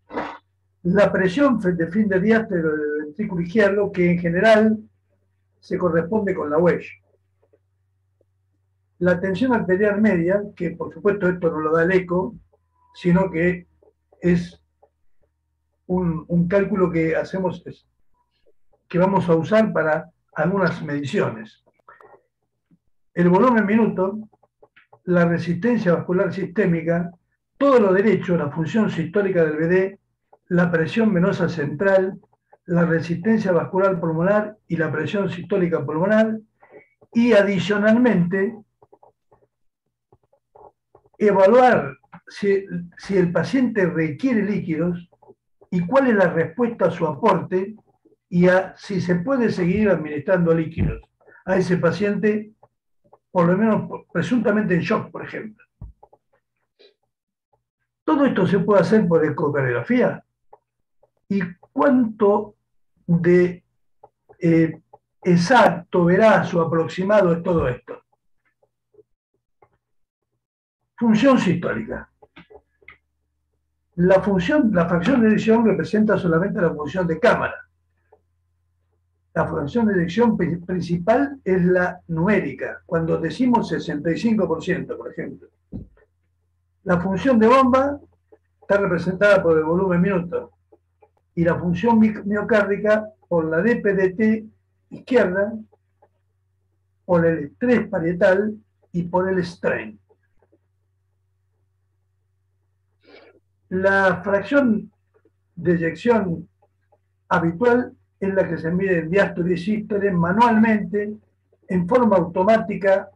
Speaker 2: La presión de fin de diástero del ventrículo izquierdo, que en general se corresponde con la huella. La tensión arterial media, que por supuesto esto no lo da el eco, sino que es un, cálculo que hacemos, que vamos a usar para algunas mediciones. el volumen minuto, la resistencia vascular sistémica, todo lo derecho, la función sistólica del BD, la presión venosa central, la resistencia vascular pulmonar y la presión sistólica pulmonar, y adicionalmente evaluar si, el paciente requiere líquidos y cuál es la respuesta a su aporte y a si se puede seguir administrando líquidos a ese paciente, por lo menos presuntamente en shock, por ejemplo. Todo esto se puede hacer por ecocardiografía. ¿Y cuánto de eh, exacto, veraz o aproximado es todo esto? Función sistólica. La, función, la fracción de edición representa solamente la función de cámara. La función de edición principal es la numérica, cuando decimos 65%, por ejemplo. La función de bomba está representada por el volumen minuto y la función miocárdica por la DPDT izquierda, por el estrés parietal y por el strain. La fracción de eyección habitual es la que se mide en diástole y sístole manualmente, en forma automática,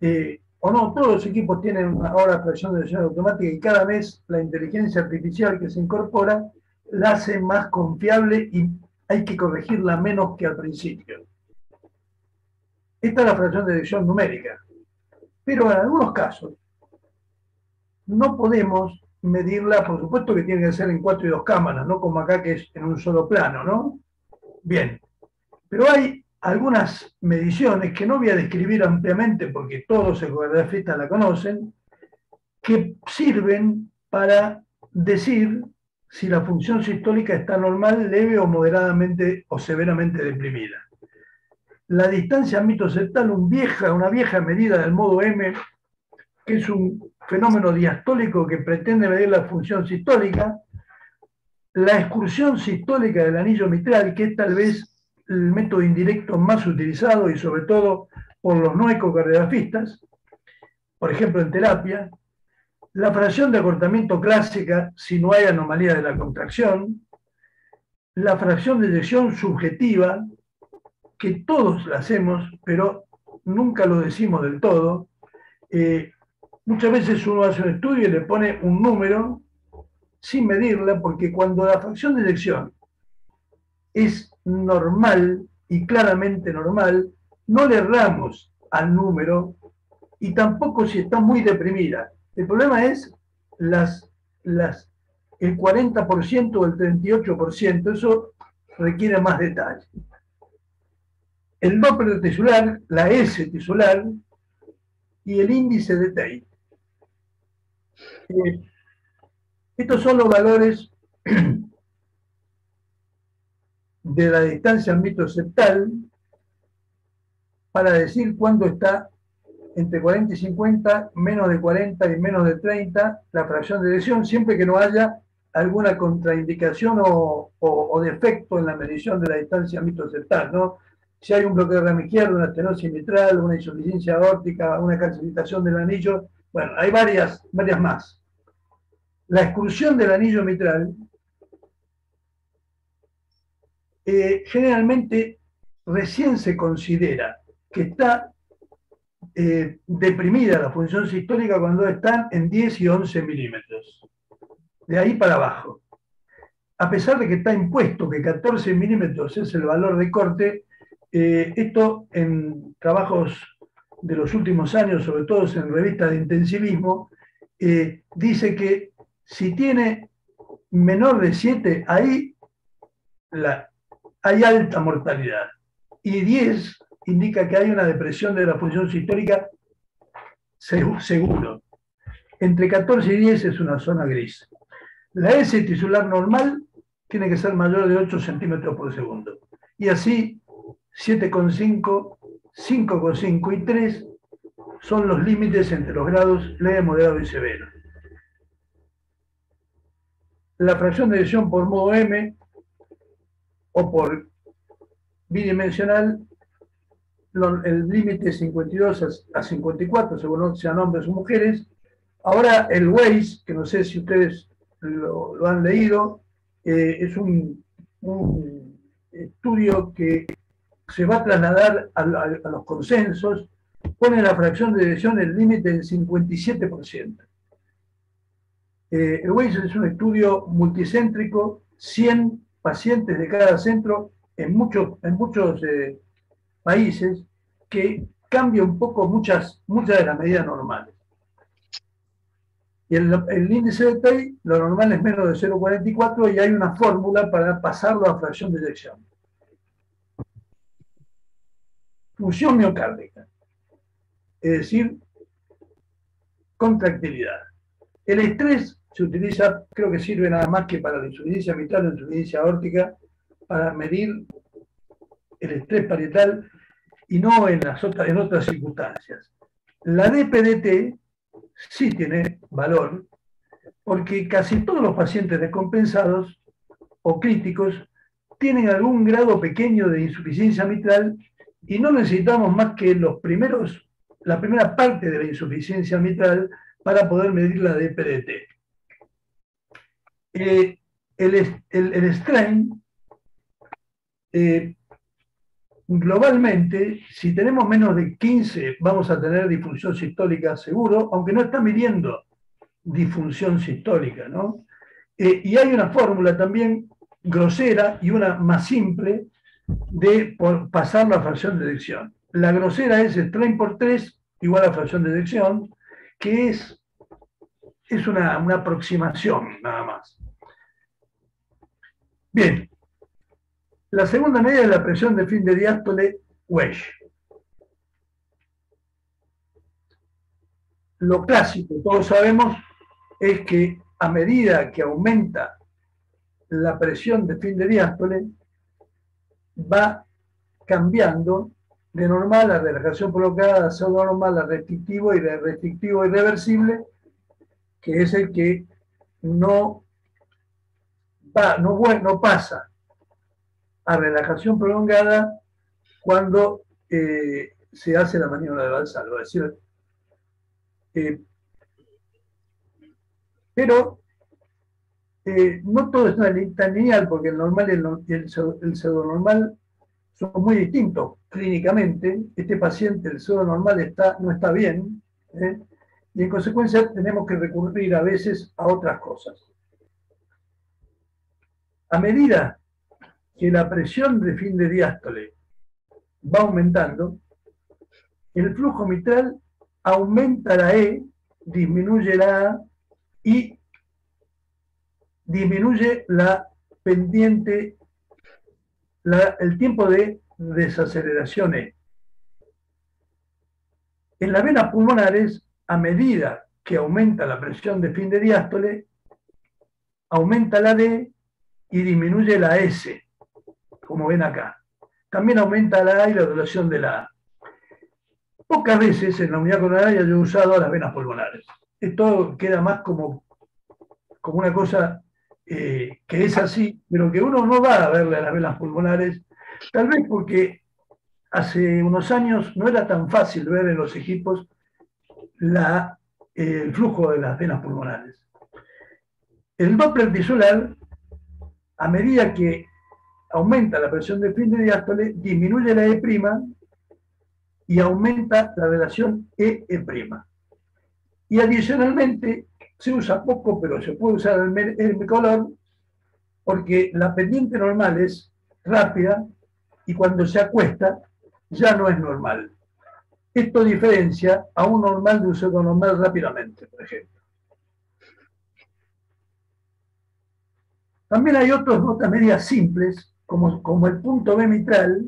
Speaker 2: eh, o no, todos los equipos tienen ahora fracción de eyección automática y cada vez la inteligencia artificial que se incorpora la hace más confiable y hay que corregirla menos que al principio. Esta es la fracción de eyección numérica. Pero en algunos casos no podemos medirla, por supuesto que tiene que ser en cuatro y dos cámaras, no como acá que es en un solo plano, ¿no? Bien, pero hay algunas mediciones que no voy a describir ampliamente porque todos ecografistas la conocen, que sirven para decir si la función sistólica está normal, leve o moderadamente o severamente deprimida. La distancia mitoseptal, un vieja, una vieja medida del modo M, que es un fenómeno diastólico que pretende medir la función sistólica, la excursión sistólica del anillo mitral, que es tal vez el método indirecto más utilizado y sobre todo por los no ecocardiografistas, por ejemplo en terapia, la fracción de acortamiento clásica si no hay anomalía de la contracción, la fracción de eyección subjetiva, que todos la hacemos, pero nunca lo decimos del todo. Eh, muchas veces uno hace un estudio y le pone un número sin medirla, porque cuando la fracción de eyección es normal y claramente normal, no le erramos al número y tampoco si está muy deprimida. El problema es el 40% o el 38%, eso requiere más detalle. El Doppler tisular, la S tisular y el índice de Tate. Eh, estos son los valores de la distancia mitoseptal para decir cuándo está entre 40 y 50, menos de 40 y menos de 30 la fracción de lesión, siempre que no haya alguna contraindicación o, defecto en la medición de la distancia mitoseptal, ¿no? Si hay un bloqueo de rama izquierda, una estenosis mitral, una insuficiencia aórtica, una calcificación del anillo, bueno, hay varias, varias más la excursión del anillo mitral eh, generalmente recién se considera que está eh, deprimida la función sistólica cuando están en 10 y 11 milímetros, de ahí para abajo. A pesar de que está impuesto que 14 milímetros es el valor de corte, eh, esto en trabajos de los últimos años, sobre todo en revistas de intensivismo, dice que si tiene menor de 7, ahí hay alta mortalidad. Y 10 indica que hay una depresión de la función sistólica seguro. Entre 14 y 10 es una zona gris. La S tisular normal tiene que ser mayor de 8 centímetros por segundo. Y así, 7,5, 5,5 y 3 son los límites entre los grados leve, moderado y severo la fracción de lesión por modo M o por bidimensional el límite 52 a 54, según sean hombres o mujeres. Ahora el Waze, que no sé si ustedes lo, han leído, eh, es un, estudio que se va a trasladar a, los consensos, pone la fracción de dirección el límite en 57%. Eh, el Waze es un estudio multicéntrico, 100 pacientes de cada centro en muchos, en muchos eh, países que cambia un poco muchas, muchas de las medidas normales. Y el, índice de TEI, lo normal es menos de 0,44 y hay una fórmula para pasarlo a fracción de eyección. Función miocárdica, es decir, contractilidad. El estrés se utiliza, creo que sirve nada más que para la insuficiencia mitral o insuficiencia aórtica, para medir el estrés parietal y no en, otras, en otras circunstancias. La DPDT sí tiene valor porque casi todos los pacientes descompensados o críticos tienen algún grado pequeño de insuficiencia mitral y no necesitamos más que los primeros, la primera parte de la insuficiencia mitral para poder medir la DPDT. Eh, el, el, strain eh, globalmente, si tenemos menos de 15, vamos a tener disfunción sistólica seguro, aunque no está midiendo disfunción sistólica, ¿no? Eh, y hay una fórmula también grosera y una más simple de pasar la fracción de eyección. La grosera es strain por 3 igual a fracción de eyección, que es, es una, una aproximación nada más. Bien, la segunda medida es la presión de fin de diástole Wesh. Lo clásico, todos sabemos, es que a medida que aumenta la presión de fin de diástole, va cambiando de normal a relajación prolongada, a pseudo normal a restrictivo y de restrictivo irreversible, que es el que no, va, no, pasa a relajación prolongada cuando eh, se hace la maniobra de Valsalva. Eh, pero eh, no todo es tan lineal, porque el normal y el, el, pseudo normal son muy distintos clínicamente. Este paciente, el pseudo normal, está, no está bien, y en consecuencia tenemos que recurrir a veces a otras cosas. A medida que la presión de fin de diástole va aumentando, el flujo mitral aumenta la E, disminuye la A y disminuye la pendiente, el tiempo de desaceleración E. En las venas pulmonares, a medida que aumenta la presión de fin de diástole, aumenta la D y disminuye la S como ven acá. También aumenta la A y la duración de la A. Pocas veces en la unidad coronaria yo he usado las venas pulmonares. Esto queda más como, como una cosa eh, que es así, pero que uno no va a verle a las venas pulmonares, tal vez porque hace unos años no era tan fácil ver en los equipos la, eh, el flujo de las venas pulmonares. El Doppler tisular, a medida que aumenta la presión de fin de diástole, disminuye la E' y aumenta la relación E-E'. Y adicionalmente, se usa poco, pero se puede usar el, color, porque la pendiente normal es rápida y cuando se acuesta ya no es normal. Esto diferencia a un normal de un pseudo normal rápidamente, por ejemplo. También hay otras notas medias simples como, el punto B mitral,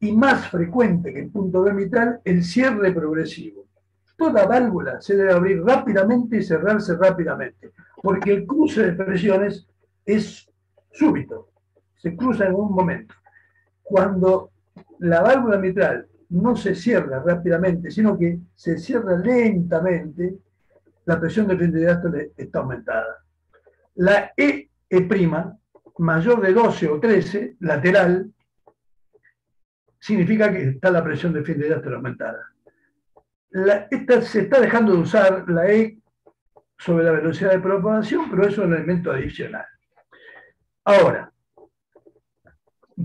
Speaker 2: y más frecuente que el punto B mitral, el cierre progresivo. Toda válvula se debe abrir rápidamente y cerrarse rápidamente, porque el cruce de presiones es súbito, se cruza en un momento. Cuando la válvula mitral no se cierra rápidamente, sino que se cierra lentamente, la presión de diástole está aumentada. La E', mayor de 12 o 13, lateral, significa que está la presión de fin de aumentada. esta, se está dejando de usar la E sobre la velocidad de propagación, pero es un elemento adicional. Ahora,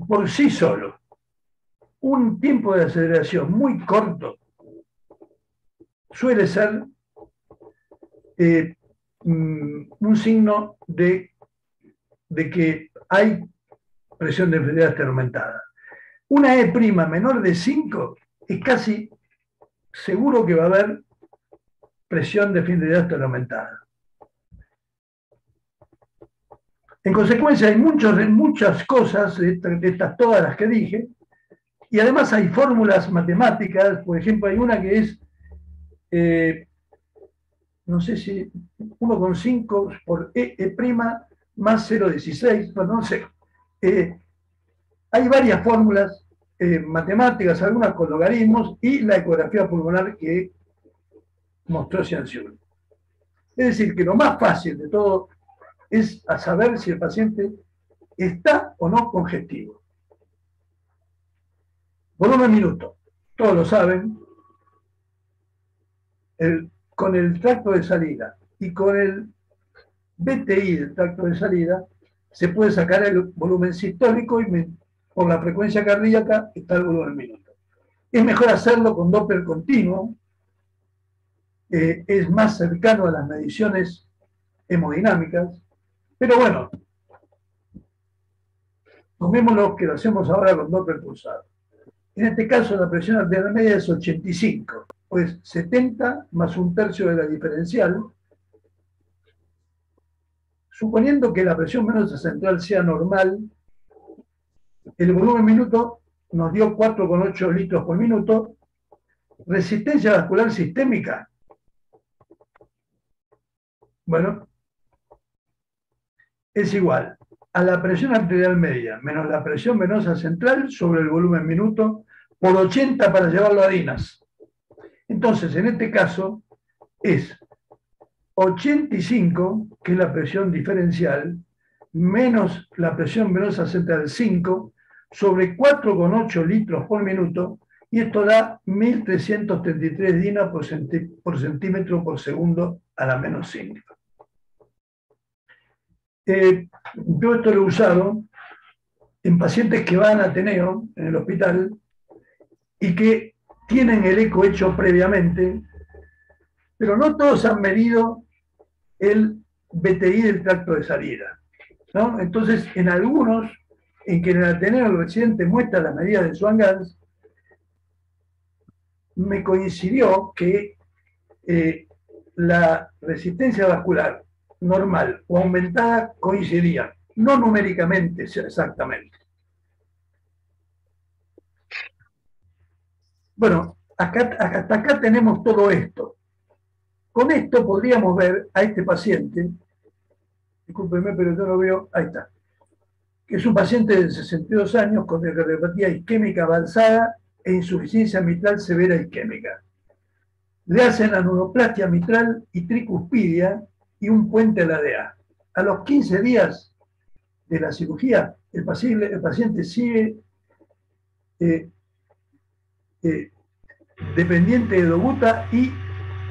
Speaker 2: por sí solo, un tiempo de aceleración muy corto suele ser eh, mm, un signo de, de, que hay presión de enfermedad aumentada. Una E' menor de 5 es casi seguro que va a haber presión de fin de diástole aumentada. En consecuencia, hay muchas cosas, de estas todas las que dije, y además hay fórmulas matemáticas, por ejemplo, hay una que es, eh, no sé si 1,5 por E', e más 0,16, bueno, no sé. Eh, hay varias fórmulas eh, matemáticas, algunas con logaritmos, y la ecografía pulmonar que mostró Cianciulli. Es decir, que lo más fácil de todo es saber si el paciente está o no congestivo. Volumen minuto, todos lo saben, con el tracto de salida y con el BTI del tracto de salida se puede sacar el volumen sistólico y por la frecuencia cardíaca está el volumen minuto. Es mejor hacerlo con Doppler continuo, es más cercano a las mediciones hemodinámicas, pero bueno, tomémoslo que lo hacemos ahora con Doppler pulsado. En este caso la presión arterial media es 85, pues 70 más un tercio de la diferencial. Suponiendo que la presión venosa central sea normal, el volumen minuto nos dio 4,8 litros por minuto. Resistencia vascular sistémica. Bueno, es igual a la presión arterial media menos la presión venosa central sobre el volumen minuto por 80 para llevarlo a Dinas. Entonces, en este caso, es 85, que es la presión diferencial, menos la presión venosa central 5, sobre 4,8 litros por minuto, y esto da 1.333 dinas por, por centímetro por segundo a la menos 5. Eh, yo esto lo he usado en pacientes que van a Ateneo, en el hospital, y que tienen el eco hecho previamente, pero no todos han medido el BTI del tracto de salida. Entonces, en algunos, en que en el Ateneo el residente muestra las medidas de Swan Gans, me coincidió que eh, la resistencia vascular normal o aumentada coincidían, no numéricamente exactamente. Bueno, hasta acá tenemos todo esto. Con esto podríamos ver a este paciente, discúlpeme, pero yo lo veo, ahí está, es un paciente de 62 años con cardiopatía isquémica avanzada e insuficiencia mitral severa isquémica. Le hacen anuloplastia mitral y tricuspidia y un puente a la DA. A los 15 días de la cirugía, el paciente, sigue eh, eh, dependiente de dobuta y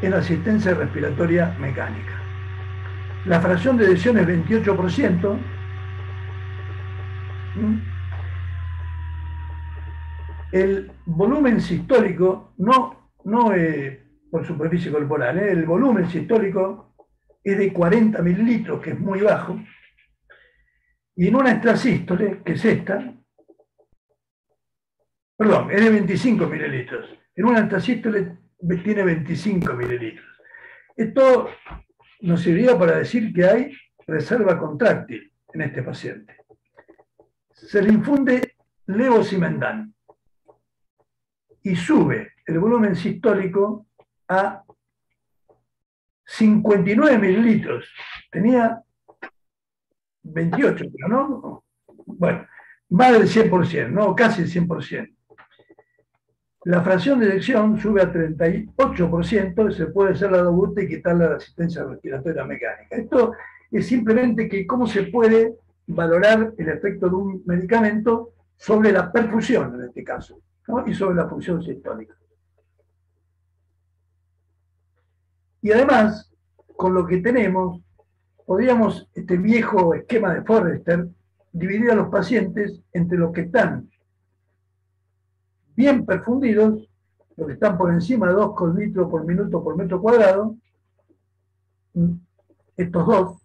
Speaker 2: en asistencia respiratoria mecánica. La fracción de adhesión es 28%. El volumen sistólico, no, no eh, por superficie corporal, el volumen sistólico es de 40 mililitros, que es muy bajo, y en una extrasístole, que es esta, perdón, es de 25 mililitros, en una extrasístole tiene 25 mililitros. Esto nos serviría para decir que hay reserva contráctil en este paciente. Se le infunde levosimendan y sube el volumen sistólico a 59 mililitros. Tenía 28, pero no. Bueno, más del 100%, no, casi el 100%. La fracción de eyección sube a 38% y se puede hacer la dobuta y quitar la resistencia respiratoria mecánica. Esto es simplemente que cómo se puede valorar el efecto de un medicamento sobre la perfusión en este caso, y sobre la función sistólica. Y además, con lo que tenemos, podríamos, este viejo esquema de Forrester, dividir a los pacientes entre los que están bien perfundidos, los que están por encima de 2 litros por minuto por metro cuadrado, estos dos,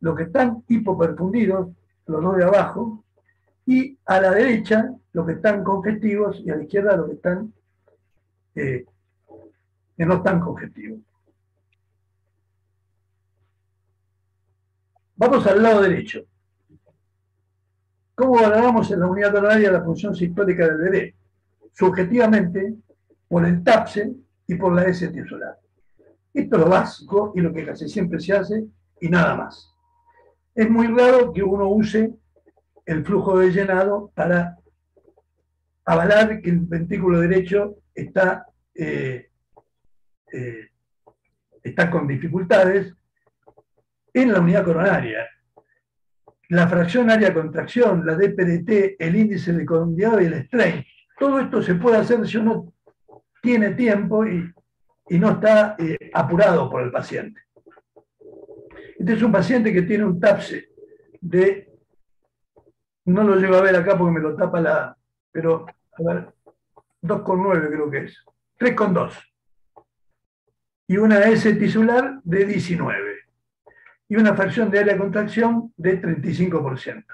Speaker 2: los que están hipoperfundidos, los dos de abajo, y a la derecha los que están congestivos y a la izquierda los que están eh, que no están congestivos. Vamos al lado derecho. ¿Cómo valoramos en la unidad horaria la función sistólica del bebé? Subjetivamente, por el TAPSE y por la S tisular. Esto es lo básico y lo que casi siempre se hace y nada más. Es muy raro que uno use el flujo de llenado para avalar que el ventrículo derecho está, eh, eh, está con dificultades en la unidad coronaria. La fracción área contracción, la DPDT, el índice de condado y el strain. Todo esto se puede hacer si uno tiene tiempo y, no está eh, apurado por el paciente. Este es un paciente que tiene un TAPSE de, no lo llevo a ver acá porque me lo tapa la, pero a ver, 2,9 creo que es, 3,2. Y una S tisular de 19. Y una fracción de área de contracción de 35%.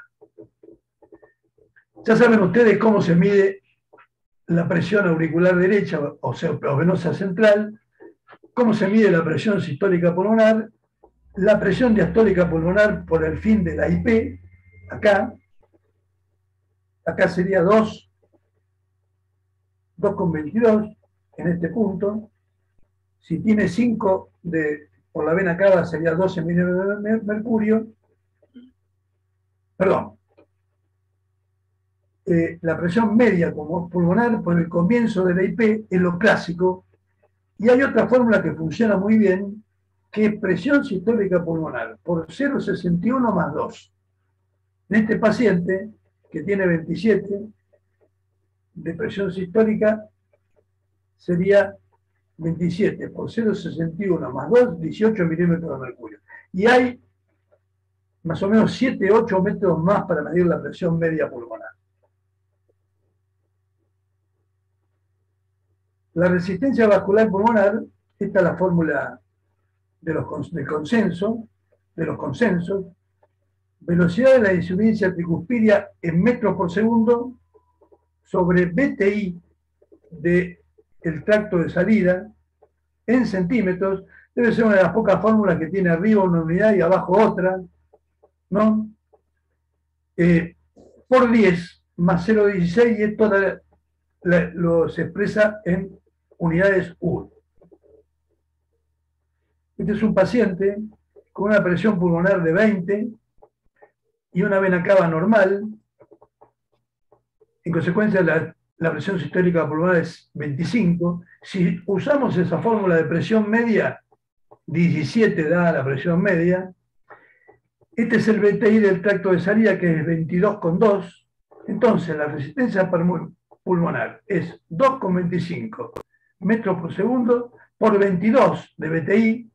Speaker 2: Ya saben ustedes cómo se mide la presión auricular derecha, o sea, o venosa central, cómo se mide la presión sistólica pulmonar la presión diastólica pulmonar por el fin de la IP, acá, acá sería 2, 2,22 en este punto. Si tiene 5 de, por la vena cava sería 12 milímetros de mercurio. Perdón. Eh, la presión media como pulmonar por el comienzo de la IP es lo clásico. Y hay otra fórmula que funciona muy bien, que es presión sistólica pulmonar por 0,61 más 2. En este paciente, que tiene 27, de presión sistólica sería 27 por 0,61 más 2, 18 milímetros de mercurio. Y hay más o menos 7, 8 métodos más para medir la presión media pulmonar. La resistencia vascular pulmonar, esta es la fórmula de los, del consenso, de los consensos, velocidad de la insuficiencia tricuspidia en metros por segundo sobre BTI del el tracto de salida en centímetros, debe ser una de las pocas fórmulas que tiene arriba una unidad y abajo otra, ¿no? Eh, por 10 más 0,16 y esto lo se expresa en unidades U. Este es un paciente con una presión pulmonar de 20 y una vena cava normal. En consecuencia, la, presión sistólica pulmonar es 25. Si usamos esa fórmula de presión media, 17 da la presión media. Este es el BTI del tracto de salida, que es 22,2. Entonces, la resistencia pulmonar es 2,25 metros por segundo por 22 de BTI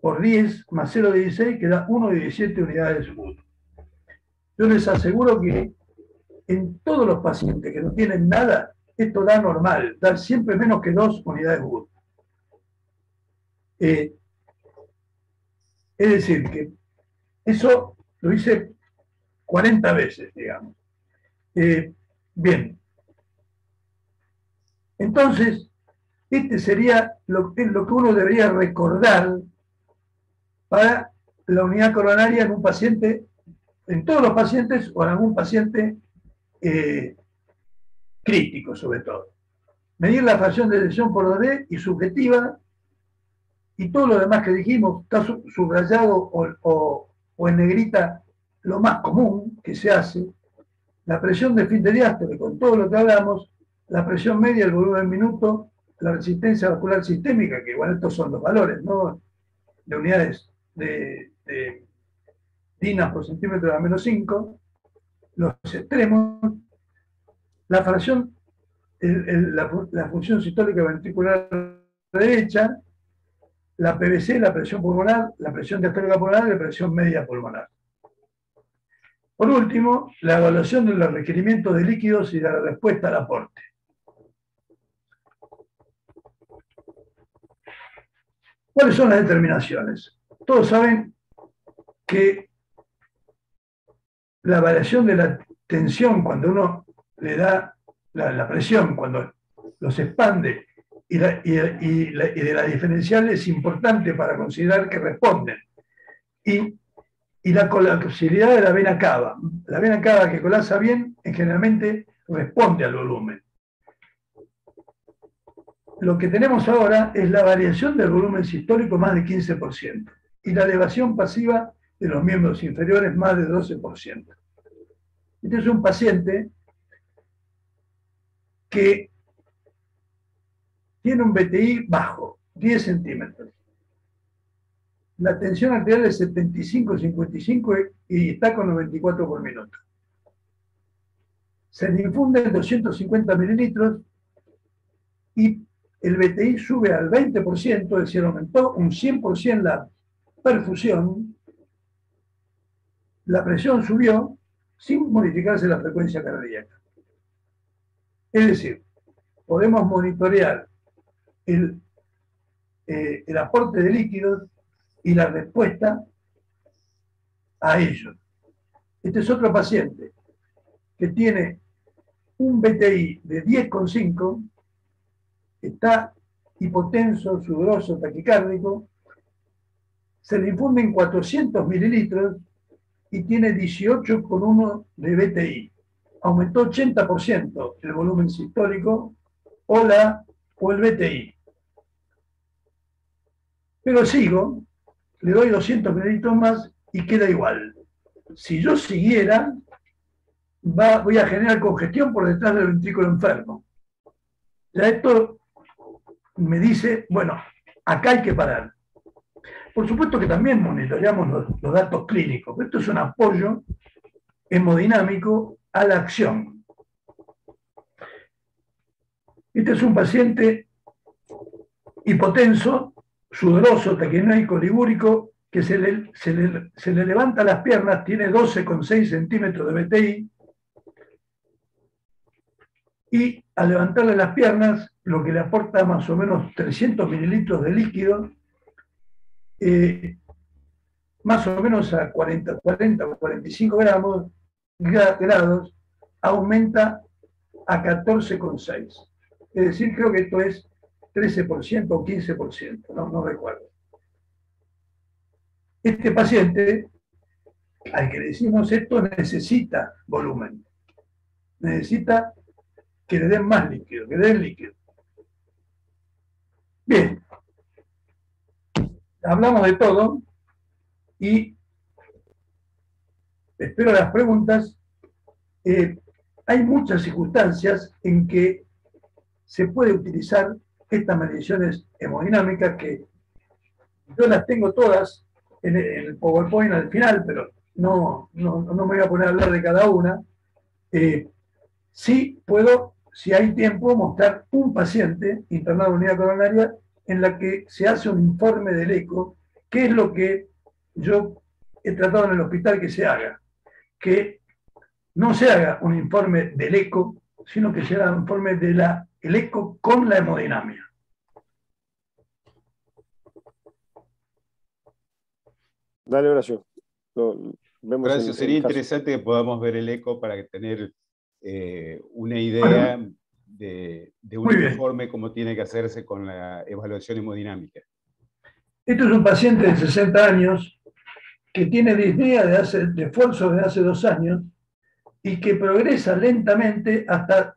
Speaker 2: por 10 más 0,16 que da 1,17 unidades UD. Yo les aseguro que en todos los pacientes que no tienen nada, esto da normal, da siempre menos que 2 unidades UD. Eh, es decir, que eso lo hice 40 veces, digamos. Eh, bien. Entonces, este sería lo, lo que uno debería recordar para la unidad coronaria en un paciente, en todos los pacientes o en algún paciente eh, crítico sobre todo. Medir la fracción de lesión por OD y subjetiva y todo lo demás que dijimos está subrayado o, en negrita lo más común que se hace, la presión de fin de diástole con todo lo que hablamos, la presión media, el volumen minuto, la resistencia vascular sistémica, que igual estos son los valores, ¿no? De unidades de, dinas por centímetro era menos 5, los extremos, la fracción, la, función sistólica ventricular derecha, la PVC, la presión pulmonar, la presión diastólica pulmonar y la presión media pulmonar. Por último, la evaluación de los requerimientos de líquidos y la respuesta al aporte. ¿Cuáles son las determinaciones? Todos saben que la variación de la tensión cuando uno le da la, presión, cuando los expande y, de la diferencial es importante para considerar que responden. Y, la colapsibilidad de la vena cava. La vena cava que colapsa bien, generalmente responde al volumen. Lo que tenemos ahora es la variación del volumen sistólico más de 15% y la elevación pasiva de los miembros inferiores más de 12%. Este es un paciente que tiene un BTI bajo, 10 centímetros. La tensión arterial es 75-55 y está con 94 por minuto. Se le infunde 250 mililitros y el BTI sube al 20%, es decir, aumentó un 100% la perfusión, la presión subió sin modificarse la frecuencia cardíaca. Es decir, podemos monitorear el, eh, el aporte de líquidos y la respuesta a ellos. Este es otro paciente que tiene un BTI de 10,5, está hipotenso, sudoroso, taquicárdico, se le infunden 400 mililitros y tiene 18,1 de BTI. Aumentó 80% el volumen sistólico o, la, o el BTI. Pero sigo, le doy 200 mililitros más y queda igual. Si yo siguiera, va, voy a generar congestión por detrás del ventrículo enfermo. Ya esto me dice, bueno, acá hay que parar. Por supuesto que también monitoreamos los, datos clínicos. Esto es un apoyo hemodinámico a la acción. Este es un paciente hipotenso, sudoroso, taquinoico, ligúrico, que se le, se, le, se le, levanta las piernas, tiene 12,6 centímetros de BTI, y al levantarle las piernas, lo que le aporta más o menos 300 mililitros de líquido, eh, más o menos a 40, 40 o 45 gramos, grados, aumenta a 14,6. Es decir, creo que esto es 13% o 15%, no, no recuerdo. Este paciente, al que le decimos esto, necesita volumen. Necesita que le den más líquido, que le den líquido. Bien, hablamos de todo y espero las preguntas. Eh, hay muchas circunstancias en que se puede utilizar estas mediciones hemodinámicas que yo las tengo todas en el PowerPoint al final, pero no, no, me voy a poner a hablar de cada una. Eh, sí puedo, si hay tiempo, mostrar un paciente internado en unidad coronaria en la que se hace un informe del eco, qué es lo que yo he tratado en el hospital que se haga. Que no se haga un informe del eco, sino que se haga un informe del eco con la hemodinamia.
Speaker 3: Dale, Horacio. Horacio, sería interesante que podamos ver el eco para tener eh, una idea de, un informe como tiene que hacerse con la evaluación hemodinámica.
Speaker 2: Esto es un paciente de 60 años que tiene disnea de, hace, de esfuerzo de hace dos años y que progresa lentamente hasta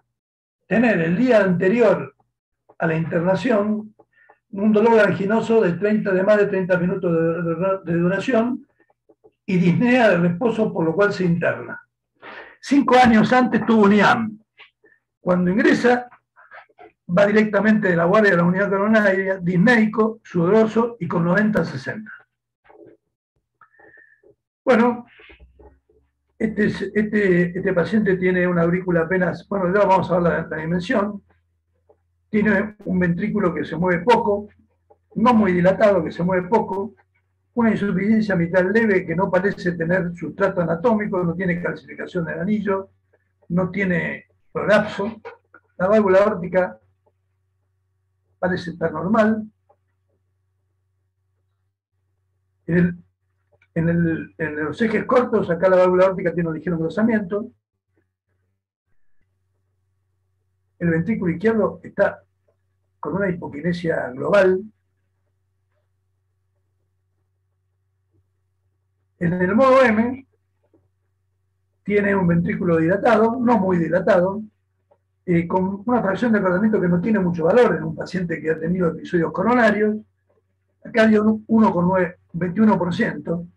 Speaker 2: tener el día anterior a la internación un dolor anginoso de, 30, de más de 30 minutos de, de duración y disnea de reposo, por lo cual se interna. Cinco años antes tuvo un IAM, cuando ingresa, va directamente de la guardia a la unidad coronaria, disneico, sudoroso y con 90-60. Bueno, este, este, este, paciente tiene una aurícula apenas, bueno, ya vamos a ver la, dimensión, tiene un ventrículo que se mueve poco, no muy dilatado, que se mueve poco, una insuficiencia mitral leve que no parece tener sustrato anatómico, no tiene calcificación del anillo, no tiene prolapso, la válvula órtica parece estar normal. En, los ejes cortos, acá la válvula órtica tiene un ligero engrosamiento. El ventrículo izquierdo está con una hipoquinesia global. En el modo M tiene un ventrículo dilatado, no muy dilatado, eh, con una fracción de acordamiento que no tiene mucho valor en un paciente que ha tenido episodios coronarios. Acá hay un 1,21%.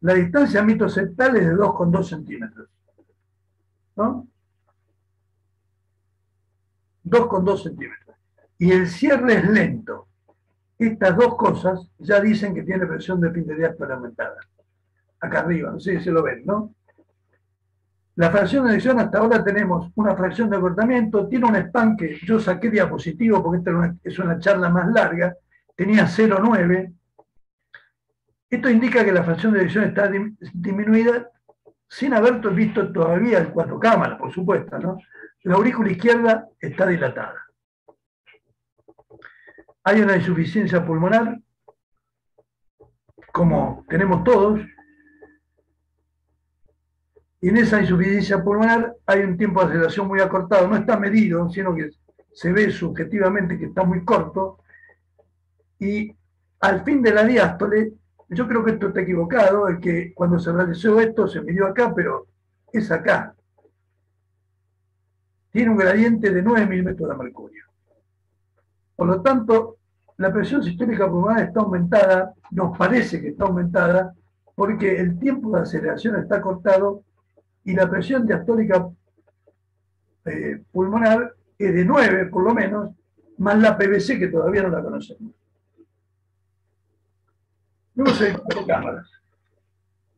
Speaker 2: La distancia mitoseptal es de 2,2 centímetros. ¿No? 2,2 centímetros. Y el cierre es lento. Estas dos cosas ya dicen que tiene presión de epitelial aumentada. Acá arriba, si se lo ven, ¿no? La fracción de edición hasta ahora tenemos una fracción de acortamiento, tiene un span que yo saqué diapositivo porque esta es una charla más larga, tenía 0,9. Esto indica que la fracción de edición está disminuida sin haber visto todavía el cuatro cámaras, por supuesto. ¿no? La aurícula izquierda está dilatada. Hay una insuficiencia pulmonar, como tenemos todos, y en esa insuficiencia pulmonar hay un tiempo de aceleración muy acortado, no está medido, sino que se ve subjetivamente que está muy corto. Y al fin de la diástole, yo creo que esto está equivocado, es que cuando se realizó esto se midió acá, pero es acá. Tiene un gradiente de 9 milímetros de mercurio. Por lo tanto, la presión sistémica pulmonar está aumentada, nos parece que está aumentada, porque el tiempo de aceleración está cortado y la presión diastólica eh, pulmonar es de 9 por lo menos, más la PVC que todavía no la conocemos. Luego hay cuatro cámaras.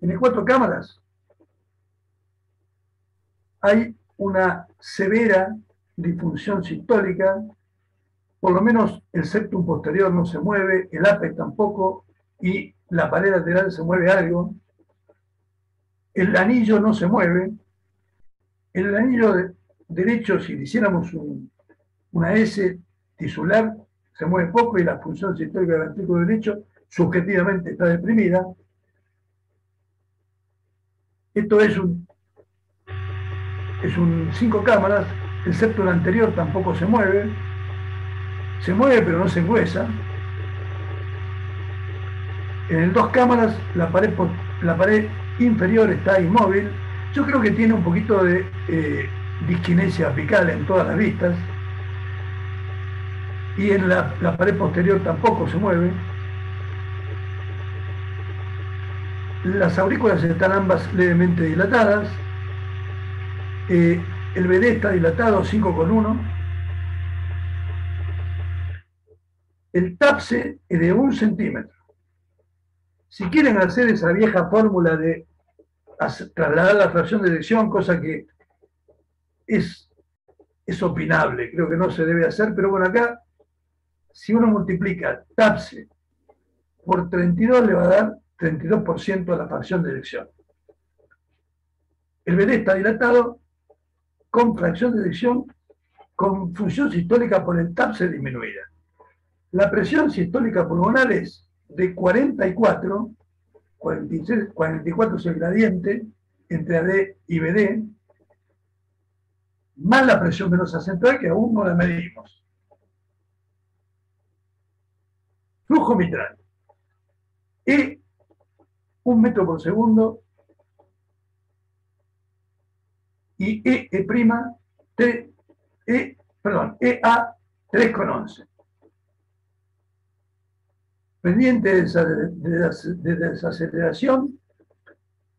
Speaker 2: En cuatro cámaras hay una severa disfunción sistólica, por lo menos el septum posterior no se mueve, el apex tampoco, y la pared lateral se mueve algo, el anillo no se mueve, el anillo derecho, si hiciéramos una S tisular, se mueve poco y la función sistólica del ventrículo derecho subjetivamente está deprimida. Esto es un, es un cinco cámaras, el septum anterior tampoco se mueve, se mueve pero no se engüesa. En el dos cámaras la pared, la pared inferior está inmóvil. Yo creo que tiene un poquito de eh, disquinesia apical en todas las vistas. Y en la, pared posterior tampoco se mueve. Las aurículas están ambas levemente dilatadas. Eh, el BD está dilatado 5,1. El TAPSE es de un centímetro. Si quieren hacer esa vieja fórmula de trasladar la fracción de elección, cosa que es, es opinable, creo que no se debe hacer, pero bueno, acá, si uno multiplica TAPSE por 32, le va a dar 32% a la fracción de elección. El BD está dilatado con fracción de elección con función sistólica por el TAPSE disminuida. La presión sistólica pulmonar es de 44, 46, 44 es el gradiente entre AD y BD, más la presión venosa central que aún no la medimos. Flujo mitral. E, un metro por segundo, y E, E', T, E, perdón, EA 3,11 pendiente de desaceleración,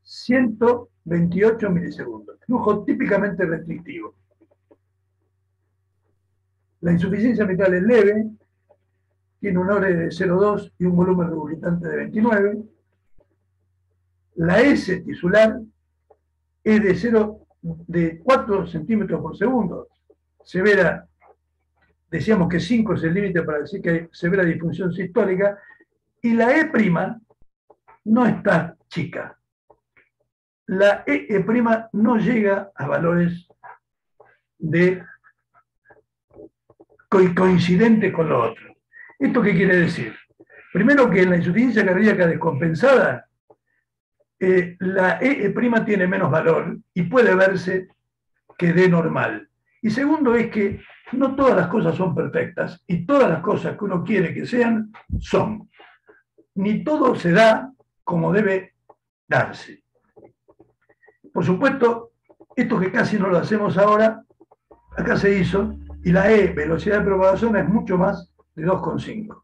Speaker 2: 128 milisegundos. Flujo típicamente restrictivo. La insuficiencia mitral es leve, tiene un ORE de 0,2 y un volumen regurgitante de 29. La S tisular es de 0, de 4 centímetros por segundo. Severa, decíamos que 5 es el límite para decir que hay severa disfunción sistólica. Y la E' no está chica. La E' no llega a valores de coincidentes con lo otro. ¿Esto qué quiere decir? Primero que en la insuficiencia cardíaca descompensada, eh, la E' tiene menos valor y puede verse que de normal. Y segundo es que no todas las cosas son perfectas y todas las cosas que uno quiere que sean, son. Ni todo se da como debe darse. Por supuesto, esto que casi no lo hacemos ahora, acá se hizo, y la E, velocidad de propagación, es mucho más de 2,5.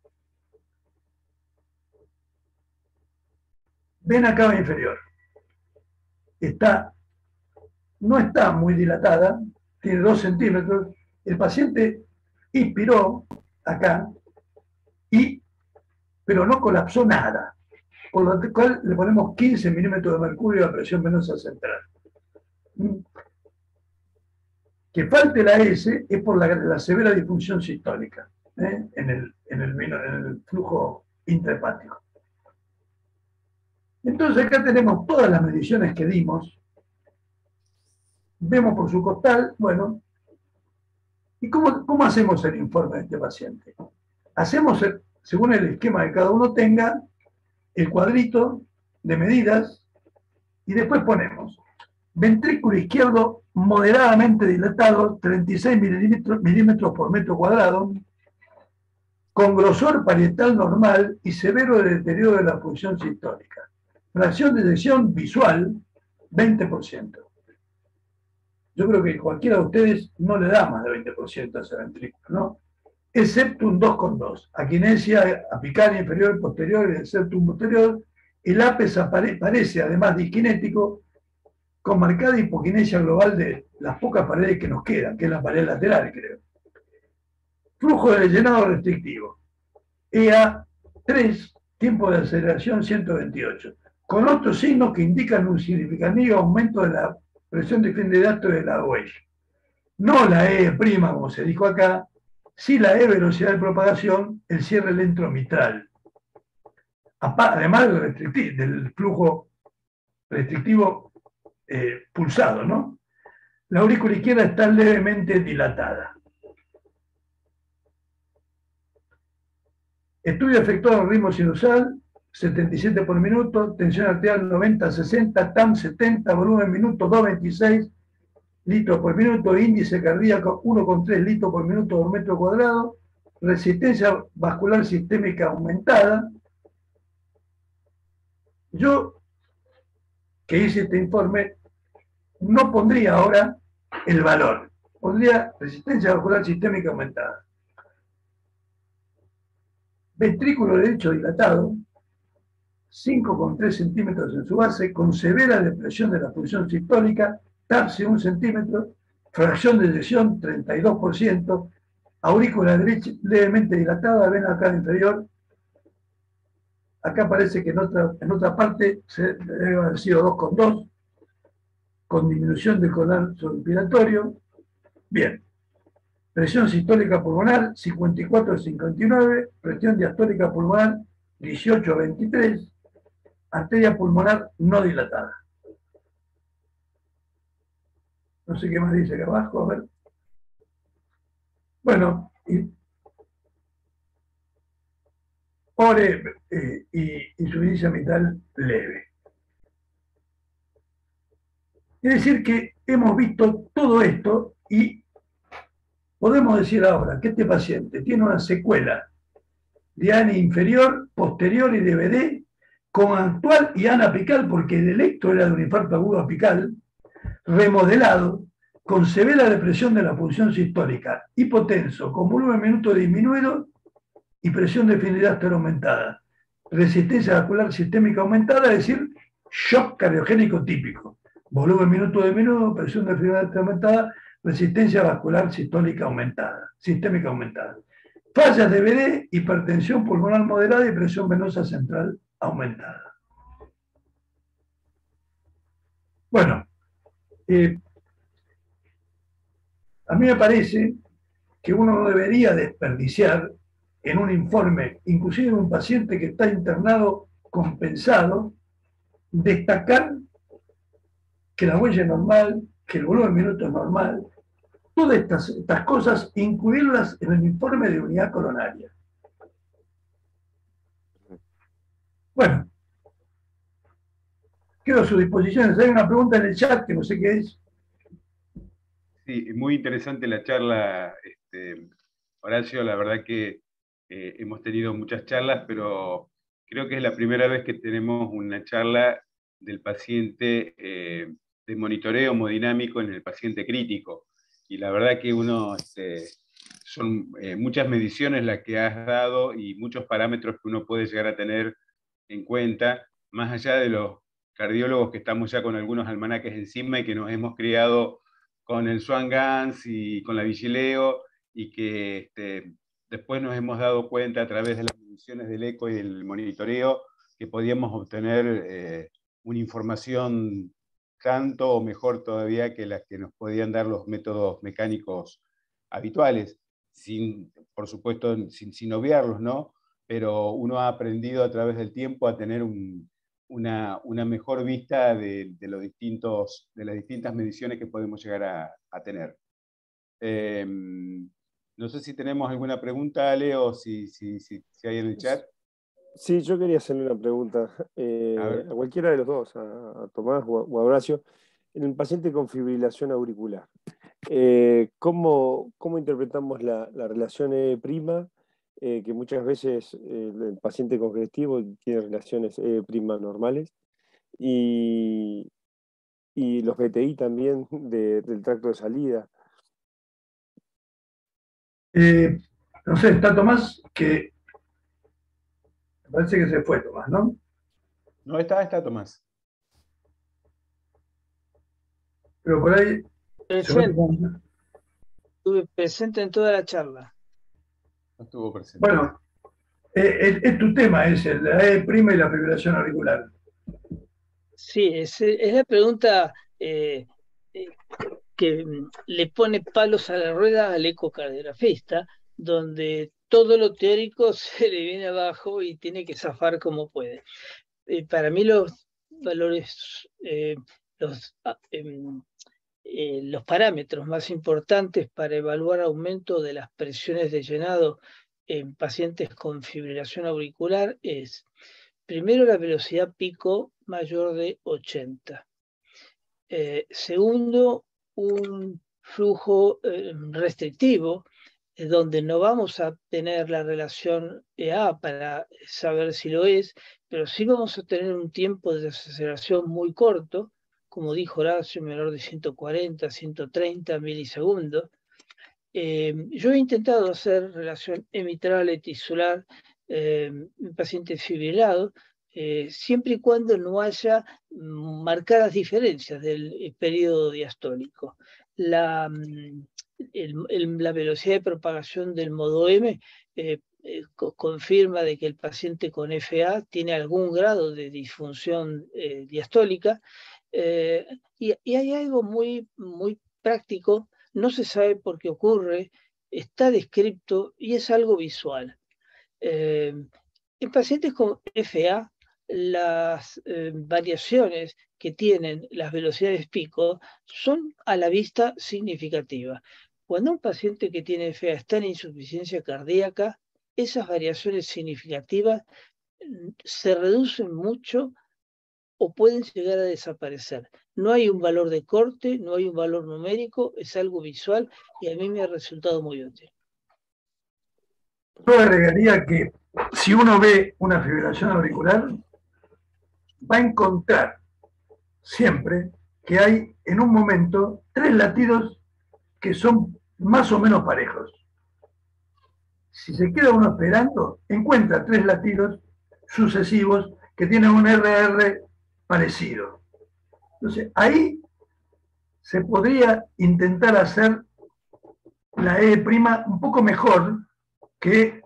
Speaker 2: Ven acá cava inferior. Está, no está muy dilatada, tiene 2 centímetros. El paciente inspiró acá, y, pero no colapsó nada. Por lo cual le ponemos 15 milímetros de mercurio a presión venosa central. Que falte la S es por la severa disfunción sistólica. ¿eh? en, el, el, flujo intrahepático. Entonces acá tenemos todas las mediciones que dimos. Vemos por su costal, bueno, ¿y cómo, cómo hacemos el informe de este paciente? Hacemos, según el esquema que cada uno tenga, el cuadrito de medidas y después ponemos ventrículo izquierdo moderadamente dilatado, 36 milímetros, por metro cuadrado, con grosor parietal normal y severo deterioro de la función sistólica. Fracción de eyección visual, 20%. Yo creo que cualquiera de ustedes no le da más de 20% a ese ventrículo, ¿no? Excepto un 2,2. Aquinesia apical inferior, posterior el septum posterior. El APES aparece, además de con marcada hipoquinesia global de las pocas paredes que nos quedan, que es la pared lateral, creo. Flujo de llenado restrictivo. EA3, tiempo de aceleración 128. Con otros signos que indican un significativo aumento de la presión de fin de datos de la OE. No la E', como se dijo acá, sí la E velocidad de propagación, el cierre lento mitral. Además del, del flujo restrictivo eh, pulsado, ¿no? La aurícula izquierda está levemente dilatada. Estudio efectuado en ritmo sinusal, 77 por minuto, tensión arterial 90-60, TAM 70, volumen minuto 226 litros por minuto, índice cardíaco 1,3 litros por minuto por metro cuadrado, resistencia vascular sistémica aumentada. Yo, que hice este informe, no pondría ahora el valor, pondría resistencia vascular sistémica aumentada ventrículo derecho dilatado, 5,3 centímetros en su base, con severa depresión de la función sistólica, TAPSE 1 centímetro, fracción de eyección 32%, aurícula derecha levemente dilatada, ven acá inferior. Acá parece que en otra, parte se debe haber sido 2,2, con disminución del colapso respiratorio. Bien, Presión sistólica pulmonar 54-59, presión diastólica pulmonar 18-23, arteria pulmonar no dilatada. No sé qué más dice acá abajo, a ver. Bueno, y, ore eh, y insuficiencia mitral leve. Es decir, que hemos visto todo esto y Podemos decir ahora que este paciente tiene una secuela de ANI inferior, posterior y DVD con actual y ANA apical, porque el electro era de un infarto agudo apical, remodelado, con severa depresión de la función sistólica, hipotenso, con volumen minuto disminuido y presión de finalidad aumentada, resistencia vascular sistémica aumentada, es decir, shock cardiogénico típico, volumen minuto disminuido, presión de finalidad aumentada, resistencia vascular sistólica aumentada, sistémica aumentada. fallas de BD, hipertensión pulmonar moderada y presión venosa central aumentada. Bueno, a mí me parece que uno no debería desperdiciar en un informe, inclusive en un paciente que está internado compensado, destacar que la huella es normal, que el volumen de minutos es normal, todas estas cosas, incluirlas en el informe de unidad coronaria. Bueno, quedo a su disposición. Hay una pregunta en el chat que no sé qué es.
Speaker 3: Sí, muy interesante la charla, este, Horacio. La verdad que eh, hemos tenido muchas charlas, pero creo que es la primera vez que tenemos una charla del paciente eh, de monitoreo hemodinámico en el paciente crítico. Y la verdad que uno, este, son eh, muchas mediciones las que has dado y muchos parámetros que uno puede llegar a tener en cuenta, más allá de los cardiólogos que estamos ya con algunos almanaques encima y que nos hemos criado con el Swan Gans y con la Vigileo y que este, después nos hemos dado cuenta a través de las mediciones del eco y del monitoreo que podíamos obtener eh, una información tanto o mejor todavía que las que nos podían dar los métodos mecánicos habituales, sin, por supuesto, sin, sin obviarlos, ¿no? Pero uno ha aprendido a través del tiempo a tener una, mejor vista de, los distintos, de las distintas mediciones que podemos llegar a, tener. Em, no sé si tenemos alguna pregunta, Ale, o si, si, si hay en el chat.
Speaker 1: Sí, yo quería hacerle una pregunta eh, a, cualquiera de los dos, a, Tomás o a, Horacio. En el paciente con fibrilación auricular, eh, ¿cómo, interpretamos la, relación E', eh, que muchas veces el paciente congestivo tiene relaciones E' normales, y, y los BTI también del tracto de salida?
Speaker 2: no sé, está Tomás que parece que se fue Tomás, ¿no?
Speaker 3: No, está, está Tomás.
Speaker 2: Pero por ahí.
Speaker 4: Estuve presente en toda la charla.
Speaker 3: No estuvo presente.
Speaker 2: Bueno, eh, es, tu tema ese, la E' y la fibrilación auricular.
Speaker 4: Sí, es, la pregunta eh, eh, que le pone palos a la rueda al ecocardiografista, donde todo lo teórico se le viene abajo y tiene que zafar como puede. Eh, para mí los valores, eh, los, ah, em, eh, los parámetros más importantes para evaluar aumento de las presiones de llenado en pacientes con fibrilación auricular es, primero, la velocidad pico mayor de 80. segundo, un flujo restrictivo donde no vamos a tener la relación EA para saber si lo es, pero sí vamos a tener un tiempo de desaceleración muy corto, como dijo Horacio, menor de 140, 130 milisegundos. Eh, yo he intentado hacer relación emitral y tisular eh, en pacientes fibrilados, eh, siempre y cuando no haya marcadas diferencias del periodo diastólico. La, mm, la velocidad de propagación del modo M eh, eh, confirma de que el paciente con FA tiene algún grado de disfunción eh, y, hay algo muy, muy práctico, no se sabe por qué ocurre, está descrito y es algo visual. en pacientes con FA, las variaciones que tienen las velocidades pico son a la vista significativas. Cuando un paciente que tiene FA está en insuficiencia cardíaca, esas variaciones significativas mm, se reducen mucho o pueden llegar a desaparecer. No hay un valor de corte, no hay un valor numérico, es algo visual y a mí me ha resultado muy útil.
Speaker 2: Yo agregaría que si uno ve una fibrilación auricular, va a encontrar siempre que hay en un momento tres latidos que son más o menos parejos. Si se queda uno esperando, encuentra tres latidos sucesivos que tienen un RR parecido. Entonces, ahí se podría intentar hacer la E' un poco mejor que,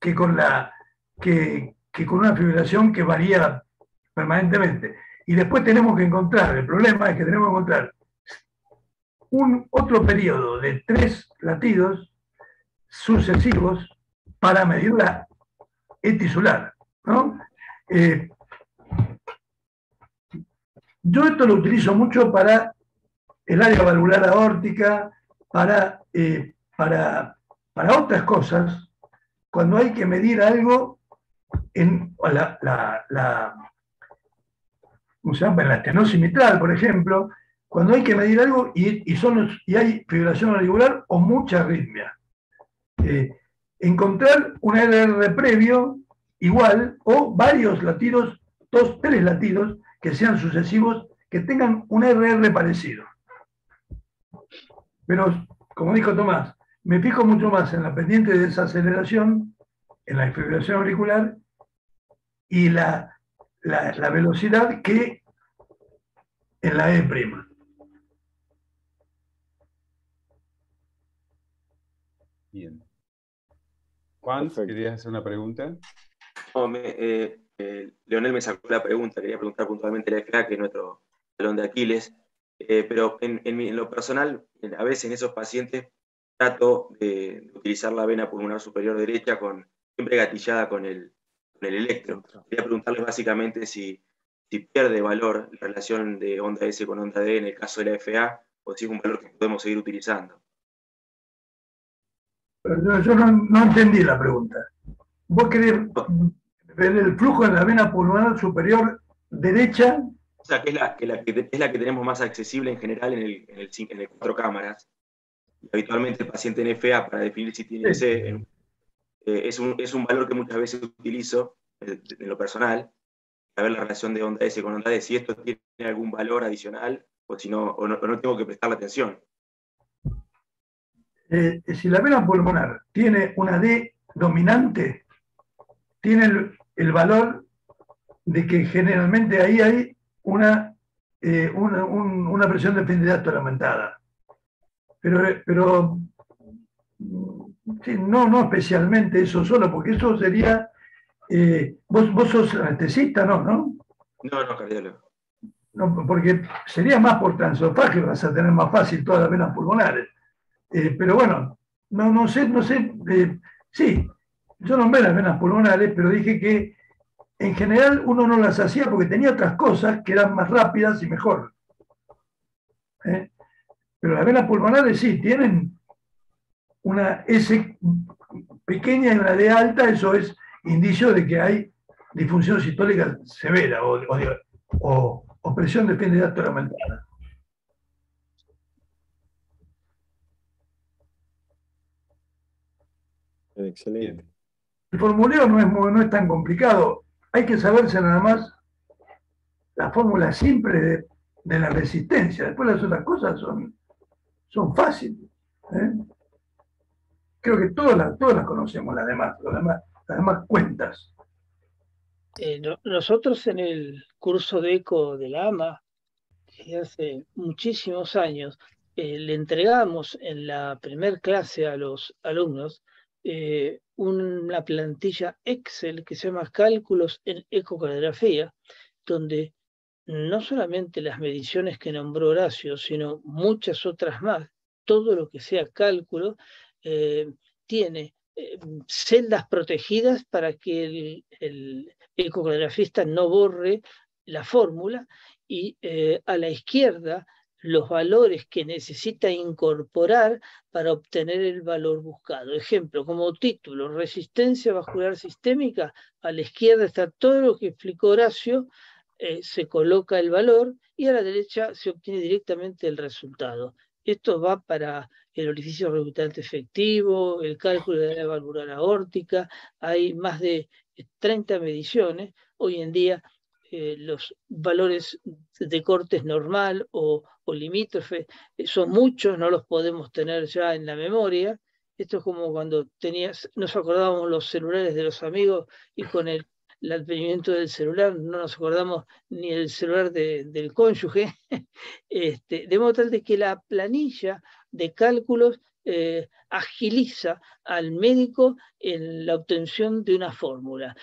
Speaker 2: que, con, la, que, que con una fibrilación que varía permanentemente. Y después tenemos que encontrar, el problema es que tenemos que encontrar un otro periodo de tres latidos sucesivos para medir la etisular. ¿no? Eh, yo esto lo utilizo mucho para el área valvular aórtica, para, eh, para, para otras cosas, cuando hay que medir algo en la, la, la, en la estenosis mitral, por ejemplo, cuando hay que medir algo y, y, son y hay fibrilación auricular o mucha arritmia. Eh, encontrar un RR previo igual o varios latidos, dos, tres latidos que sean sucesivos, que tengan un RR parecido. Pero, como dijo Tomás, me fijo mucho más en la pendiente de desaceleración, en la fibrilación auricular y la, la velocidad que en la E'.
Speaker 3: Bien. Juan, ¿querías hacer una pregunta?
Speaker 6: Eh, eh, Leonel me sacó la pregunta, quería preguntar puntualmente la FA, que es nuestro talón de Aquiles, eh, pero en, lo personal, a veces en esos pacientes trato de utilizar la vena pulmonar superior derecha con, siempre gatillada con el, con el electro. Quería preguntarles básicamente si, si pierde valor la relación de onda S con onda D en el caso de la FA o si es un valor que podemos seguir utilizando.
Speaker 2: yo no, no entendí la pregunta. ¿Vos querés ver el flujo en la vena pulmonar superior derecha?
Speaker 6: O sea, que es la que, es la que tenemos más accesible en general en el, en el, en el cuatro cámaras. habitualmente el paciente en FA, para definir si tiene ese, eh, es, un, es un valor que muchas veces utilizo eh, en lo personal, para ver la relación de onda S con onda D, si esto tiene algún valor adicional o si no, o no, tengo que prestarle atención.
Speaker 2: Eh, si la vena pulmonar tiene una D dominante, tiene el, valor de que generalmente ahí hay una, eh, una, presión de pendidato aumentada. Pero, pero no, no especialmente eso solo, porque eso sería. Eh, vos, vos sos anestesista, ¿no?
Speaker 6: No, no, no cardiólogo.
Speaker 2: No, porque sería más por transofagio, vas a tener más fácil todas las venas pulmonares. Eh, pero bueno, no, no sé, no sé. sí, yo nombré las venas pulmonares, pero dije que en general uno no las hacía porque tenía otras cosas que eran más rápidas y mejor. ¿Eh? Pero las venas pulmonares sí, tienen una S pequeña y una D alta, eso es indicio de que hay disfunción sistólica severa o, o, presión de pendidato aumentada.
Speaker 1: Excelente.
Speaker 2: El formuleo no es, no es tan complicado. Hay que saberse nada más la fórmula simple de, la resistencia. Después las otras cosas son, son fáciles. ¿eh? Creo que todas las, todas las conocemos, las demás, las demás, cuentas.
Speaker 4: Eh, nosotros en el curso de ECO de la AMA, desde hace muchísimos años, eh, le entregamos en la primer clase a los alumnos eh, una plantilla Excel que se llama Cálculos en Ecocardiografía, donde no solamente las mediciones que nombró Horacio, sino muchas otras más, todo lo que sea cálculo, eh, tiene eh, celdas protegidas para que el, el, ecocardiografista no borre la fórmula y a la izquierda los valores que necesita incorporar para obtener el valor buscado. Ejemplo, como título, resistencia vascular sistémica, a la izquierda está todo lo que explicó Horacio, eh, se coloca el valor y a la derecha se obtiene directamente el resultado. Esto va para el orificio reclutante efectivo, el cálculo de la valvular aórtica, hay más de 30 mediciones. Hoy en día eh, los valores de cortes normal o, limítrofe eh, son muchos, no los podemos tener ya en la memoria. Esto es como cuando tenías, nos acordábamos los celulares de los amigos y con el, advenimiento del celular no nos acordamos ni el celular del cónyuge. este, de modo tal de que la planilla de cálculos eh, agiliza al médico en la obtención de una fórmula.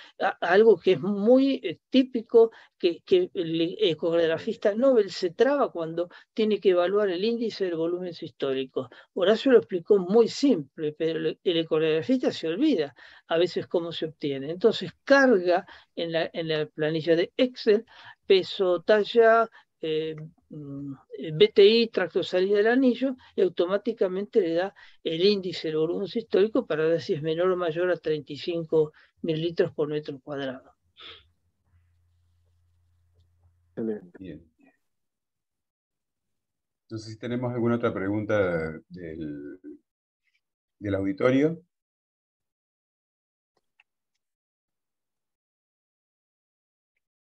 Speaker 4: algo que es muy eh, típico, que, el ecografista Nobel se traba cuando tiene que evaluar el índice del volumen histórico. Horacio lo explicó muy simple, pero el, ecografista se olvida a veces cómo se obtiene. Entonces carga en la, en la planilla de Excel peso, talla, eh, mm, BTI, tracto salida del anillo, y automáticamente le da el índice del volumen histórico para ver si es menor o mayor a 35 mililitros por metro cuadrado.
Speaker 3: Bien. Entonces, si tenemos alguna otra pregunta del, del auditorio.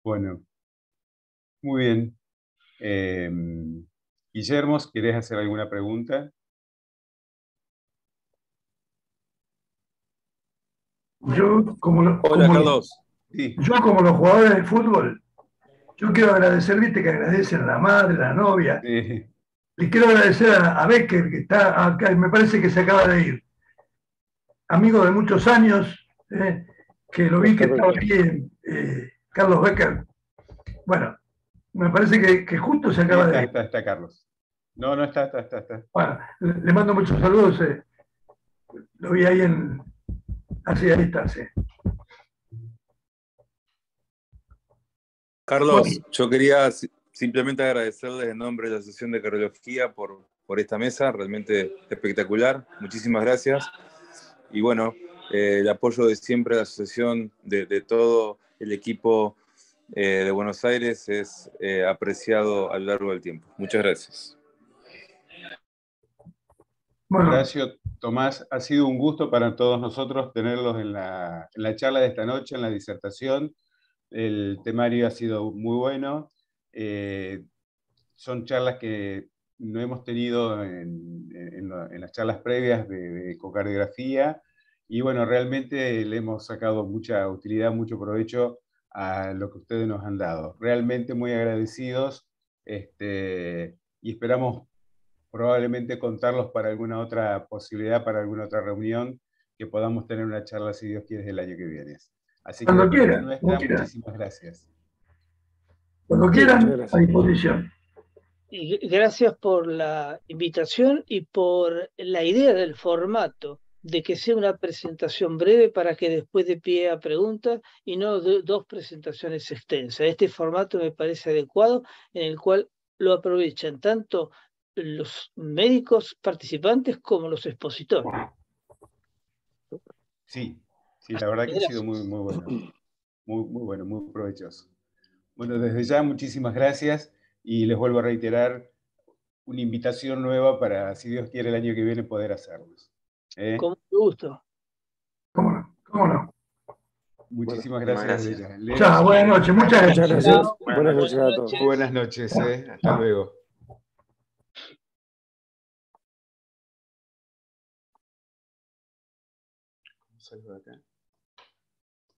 Speaker 3: Bueno, muy bien. Eh, Guillermo, ¿querés hacer alguna pregunta?
Speaker 2: Yo, como, yo, como los jugadores de fútbol, yo quiero agradecer, viste que agradecen a la madre, a la novia. Le quiero agradecer a, Becker, que está acá, me parece que se acaba de ir. Amigo de muchos años, eh, que lo vi que estaba aquí, eh, Carlos Becker. Bueno, me parece que, justo se acaba
Speaker 3: de.
Speaker 2: Está,
Speaker 3: está, Carlos. No, no está, está, está. está.
Speaker 2: Bueno, le mando muchos saludos. Eh. Lo vi ahí en. Así, ahí está, sí.
Speaker 7: Carlos, yo quería simplemente agradecerles en nombre de la Asociación de Cardiología por, por esta mesa, realmente espectacular. Muchísimas gracias. Y bueno, eh, el apoyo de siempre a la asociación, de, de todo el equipo eh, de Buenos Aires es eh, apreciado a lo largo del tiempo. Muchas gracias.
Speaker 3: Gracias, Tomás. Ha sido un gusto para todos nosotros tenerlos en la, charla de esta noche, en la disertación. El temario ha sido muy bueno. Eh, son charlas que no hemos tenido en, las charlas previas de, de, ecocardiografía y bueno, realmente le hemos sacado mucha utilidad, mucho provecho a lo que ustedes nos han dado. Realmente muy agradecidos este, y esperamos probablemente contarlos para alguna otra posibilidad, para alguna otra reunión, que podamos tener una charla, si Dios quiere, el año que viene. Así que,
Speaker 2: cuando quieran,
Speaker 3: muchísimas gracias.
Speaker 2: Cuando quieran, a disposición.
Speaker 4: Y gracias por la invitación y por la idea del formato de que sea una presentación breve para que después de pie a preguntas y no dos presentaciones extensas. Este formato me parece adecuado en el cual lo aprovechan tanto los médicos participantes como los expositores.
Speaker 3: Sí, sí, la verdad que ha sido muy, muy bueno. Muy, muy bueno, muy provechoso. Bueno, desde ya muchísimas gracias y les vuelvo a reiterar una invitación nueva para, si Dios quiere, el año que viene poder hacerlos.
Speaker 4: ¿Eh? Con mucho gusto.
Speaker 2: ¿Cómo no? ¿Cómo no?
Speaker 3: Muchísimas gracias.
Speaker 2: Chao, buenas noches. Muchas gracias.
Speaker 3: Buenas, noches a todos. Buenas noches. Eh. Hasta luego. ¿Cómo salgo de acá?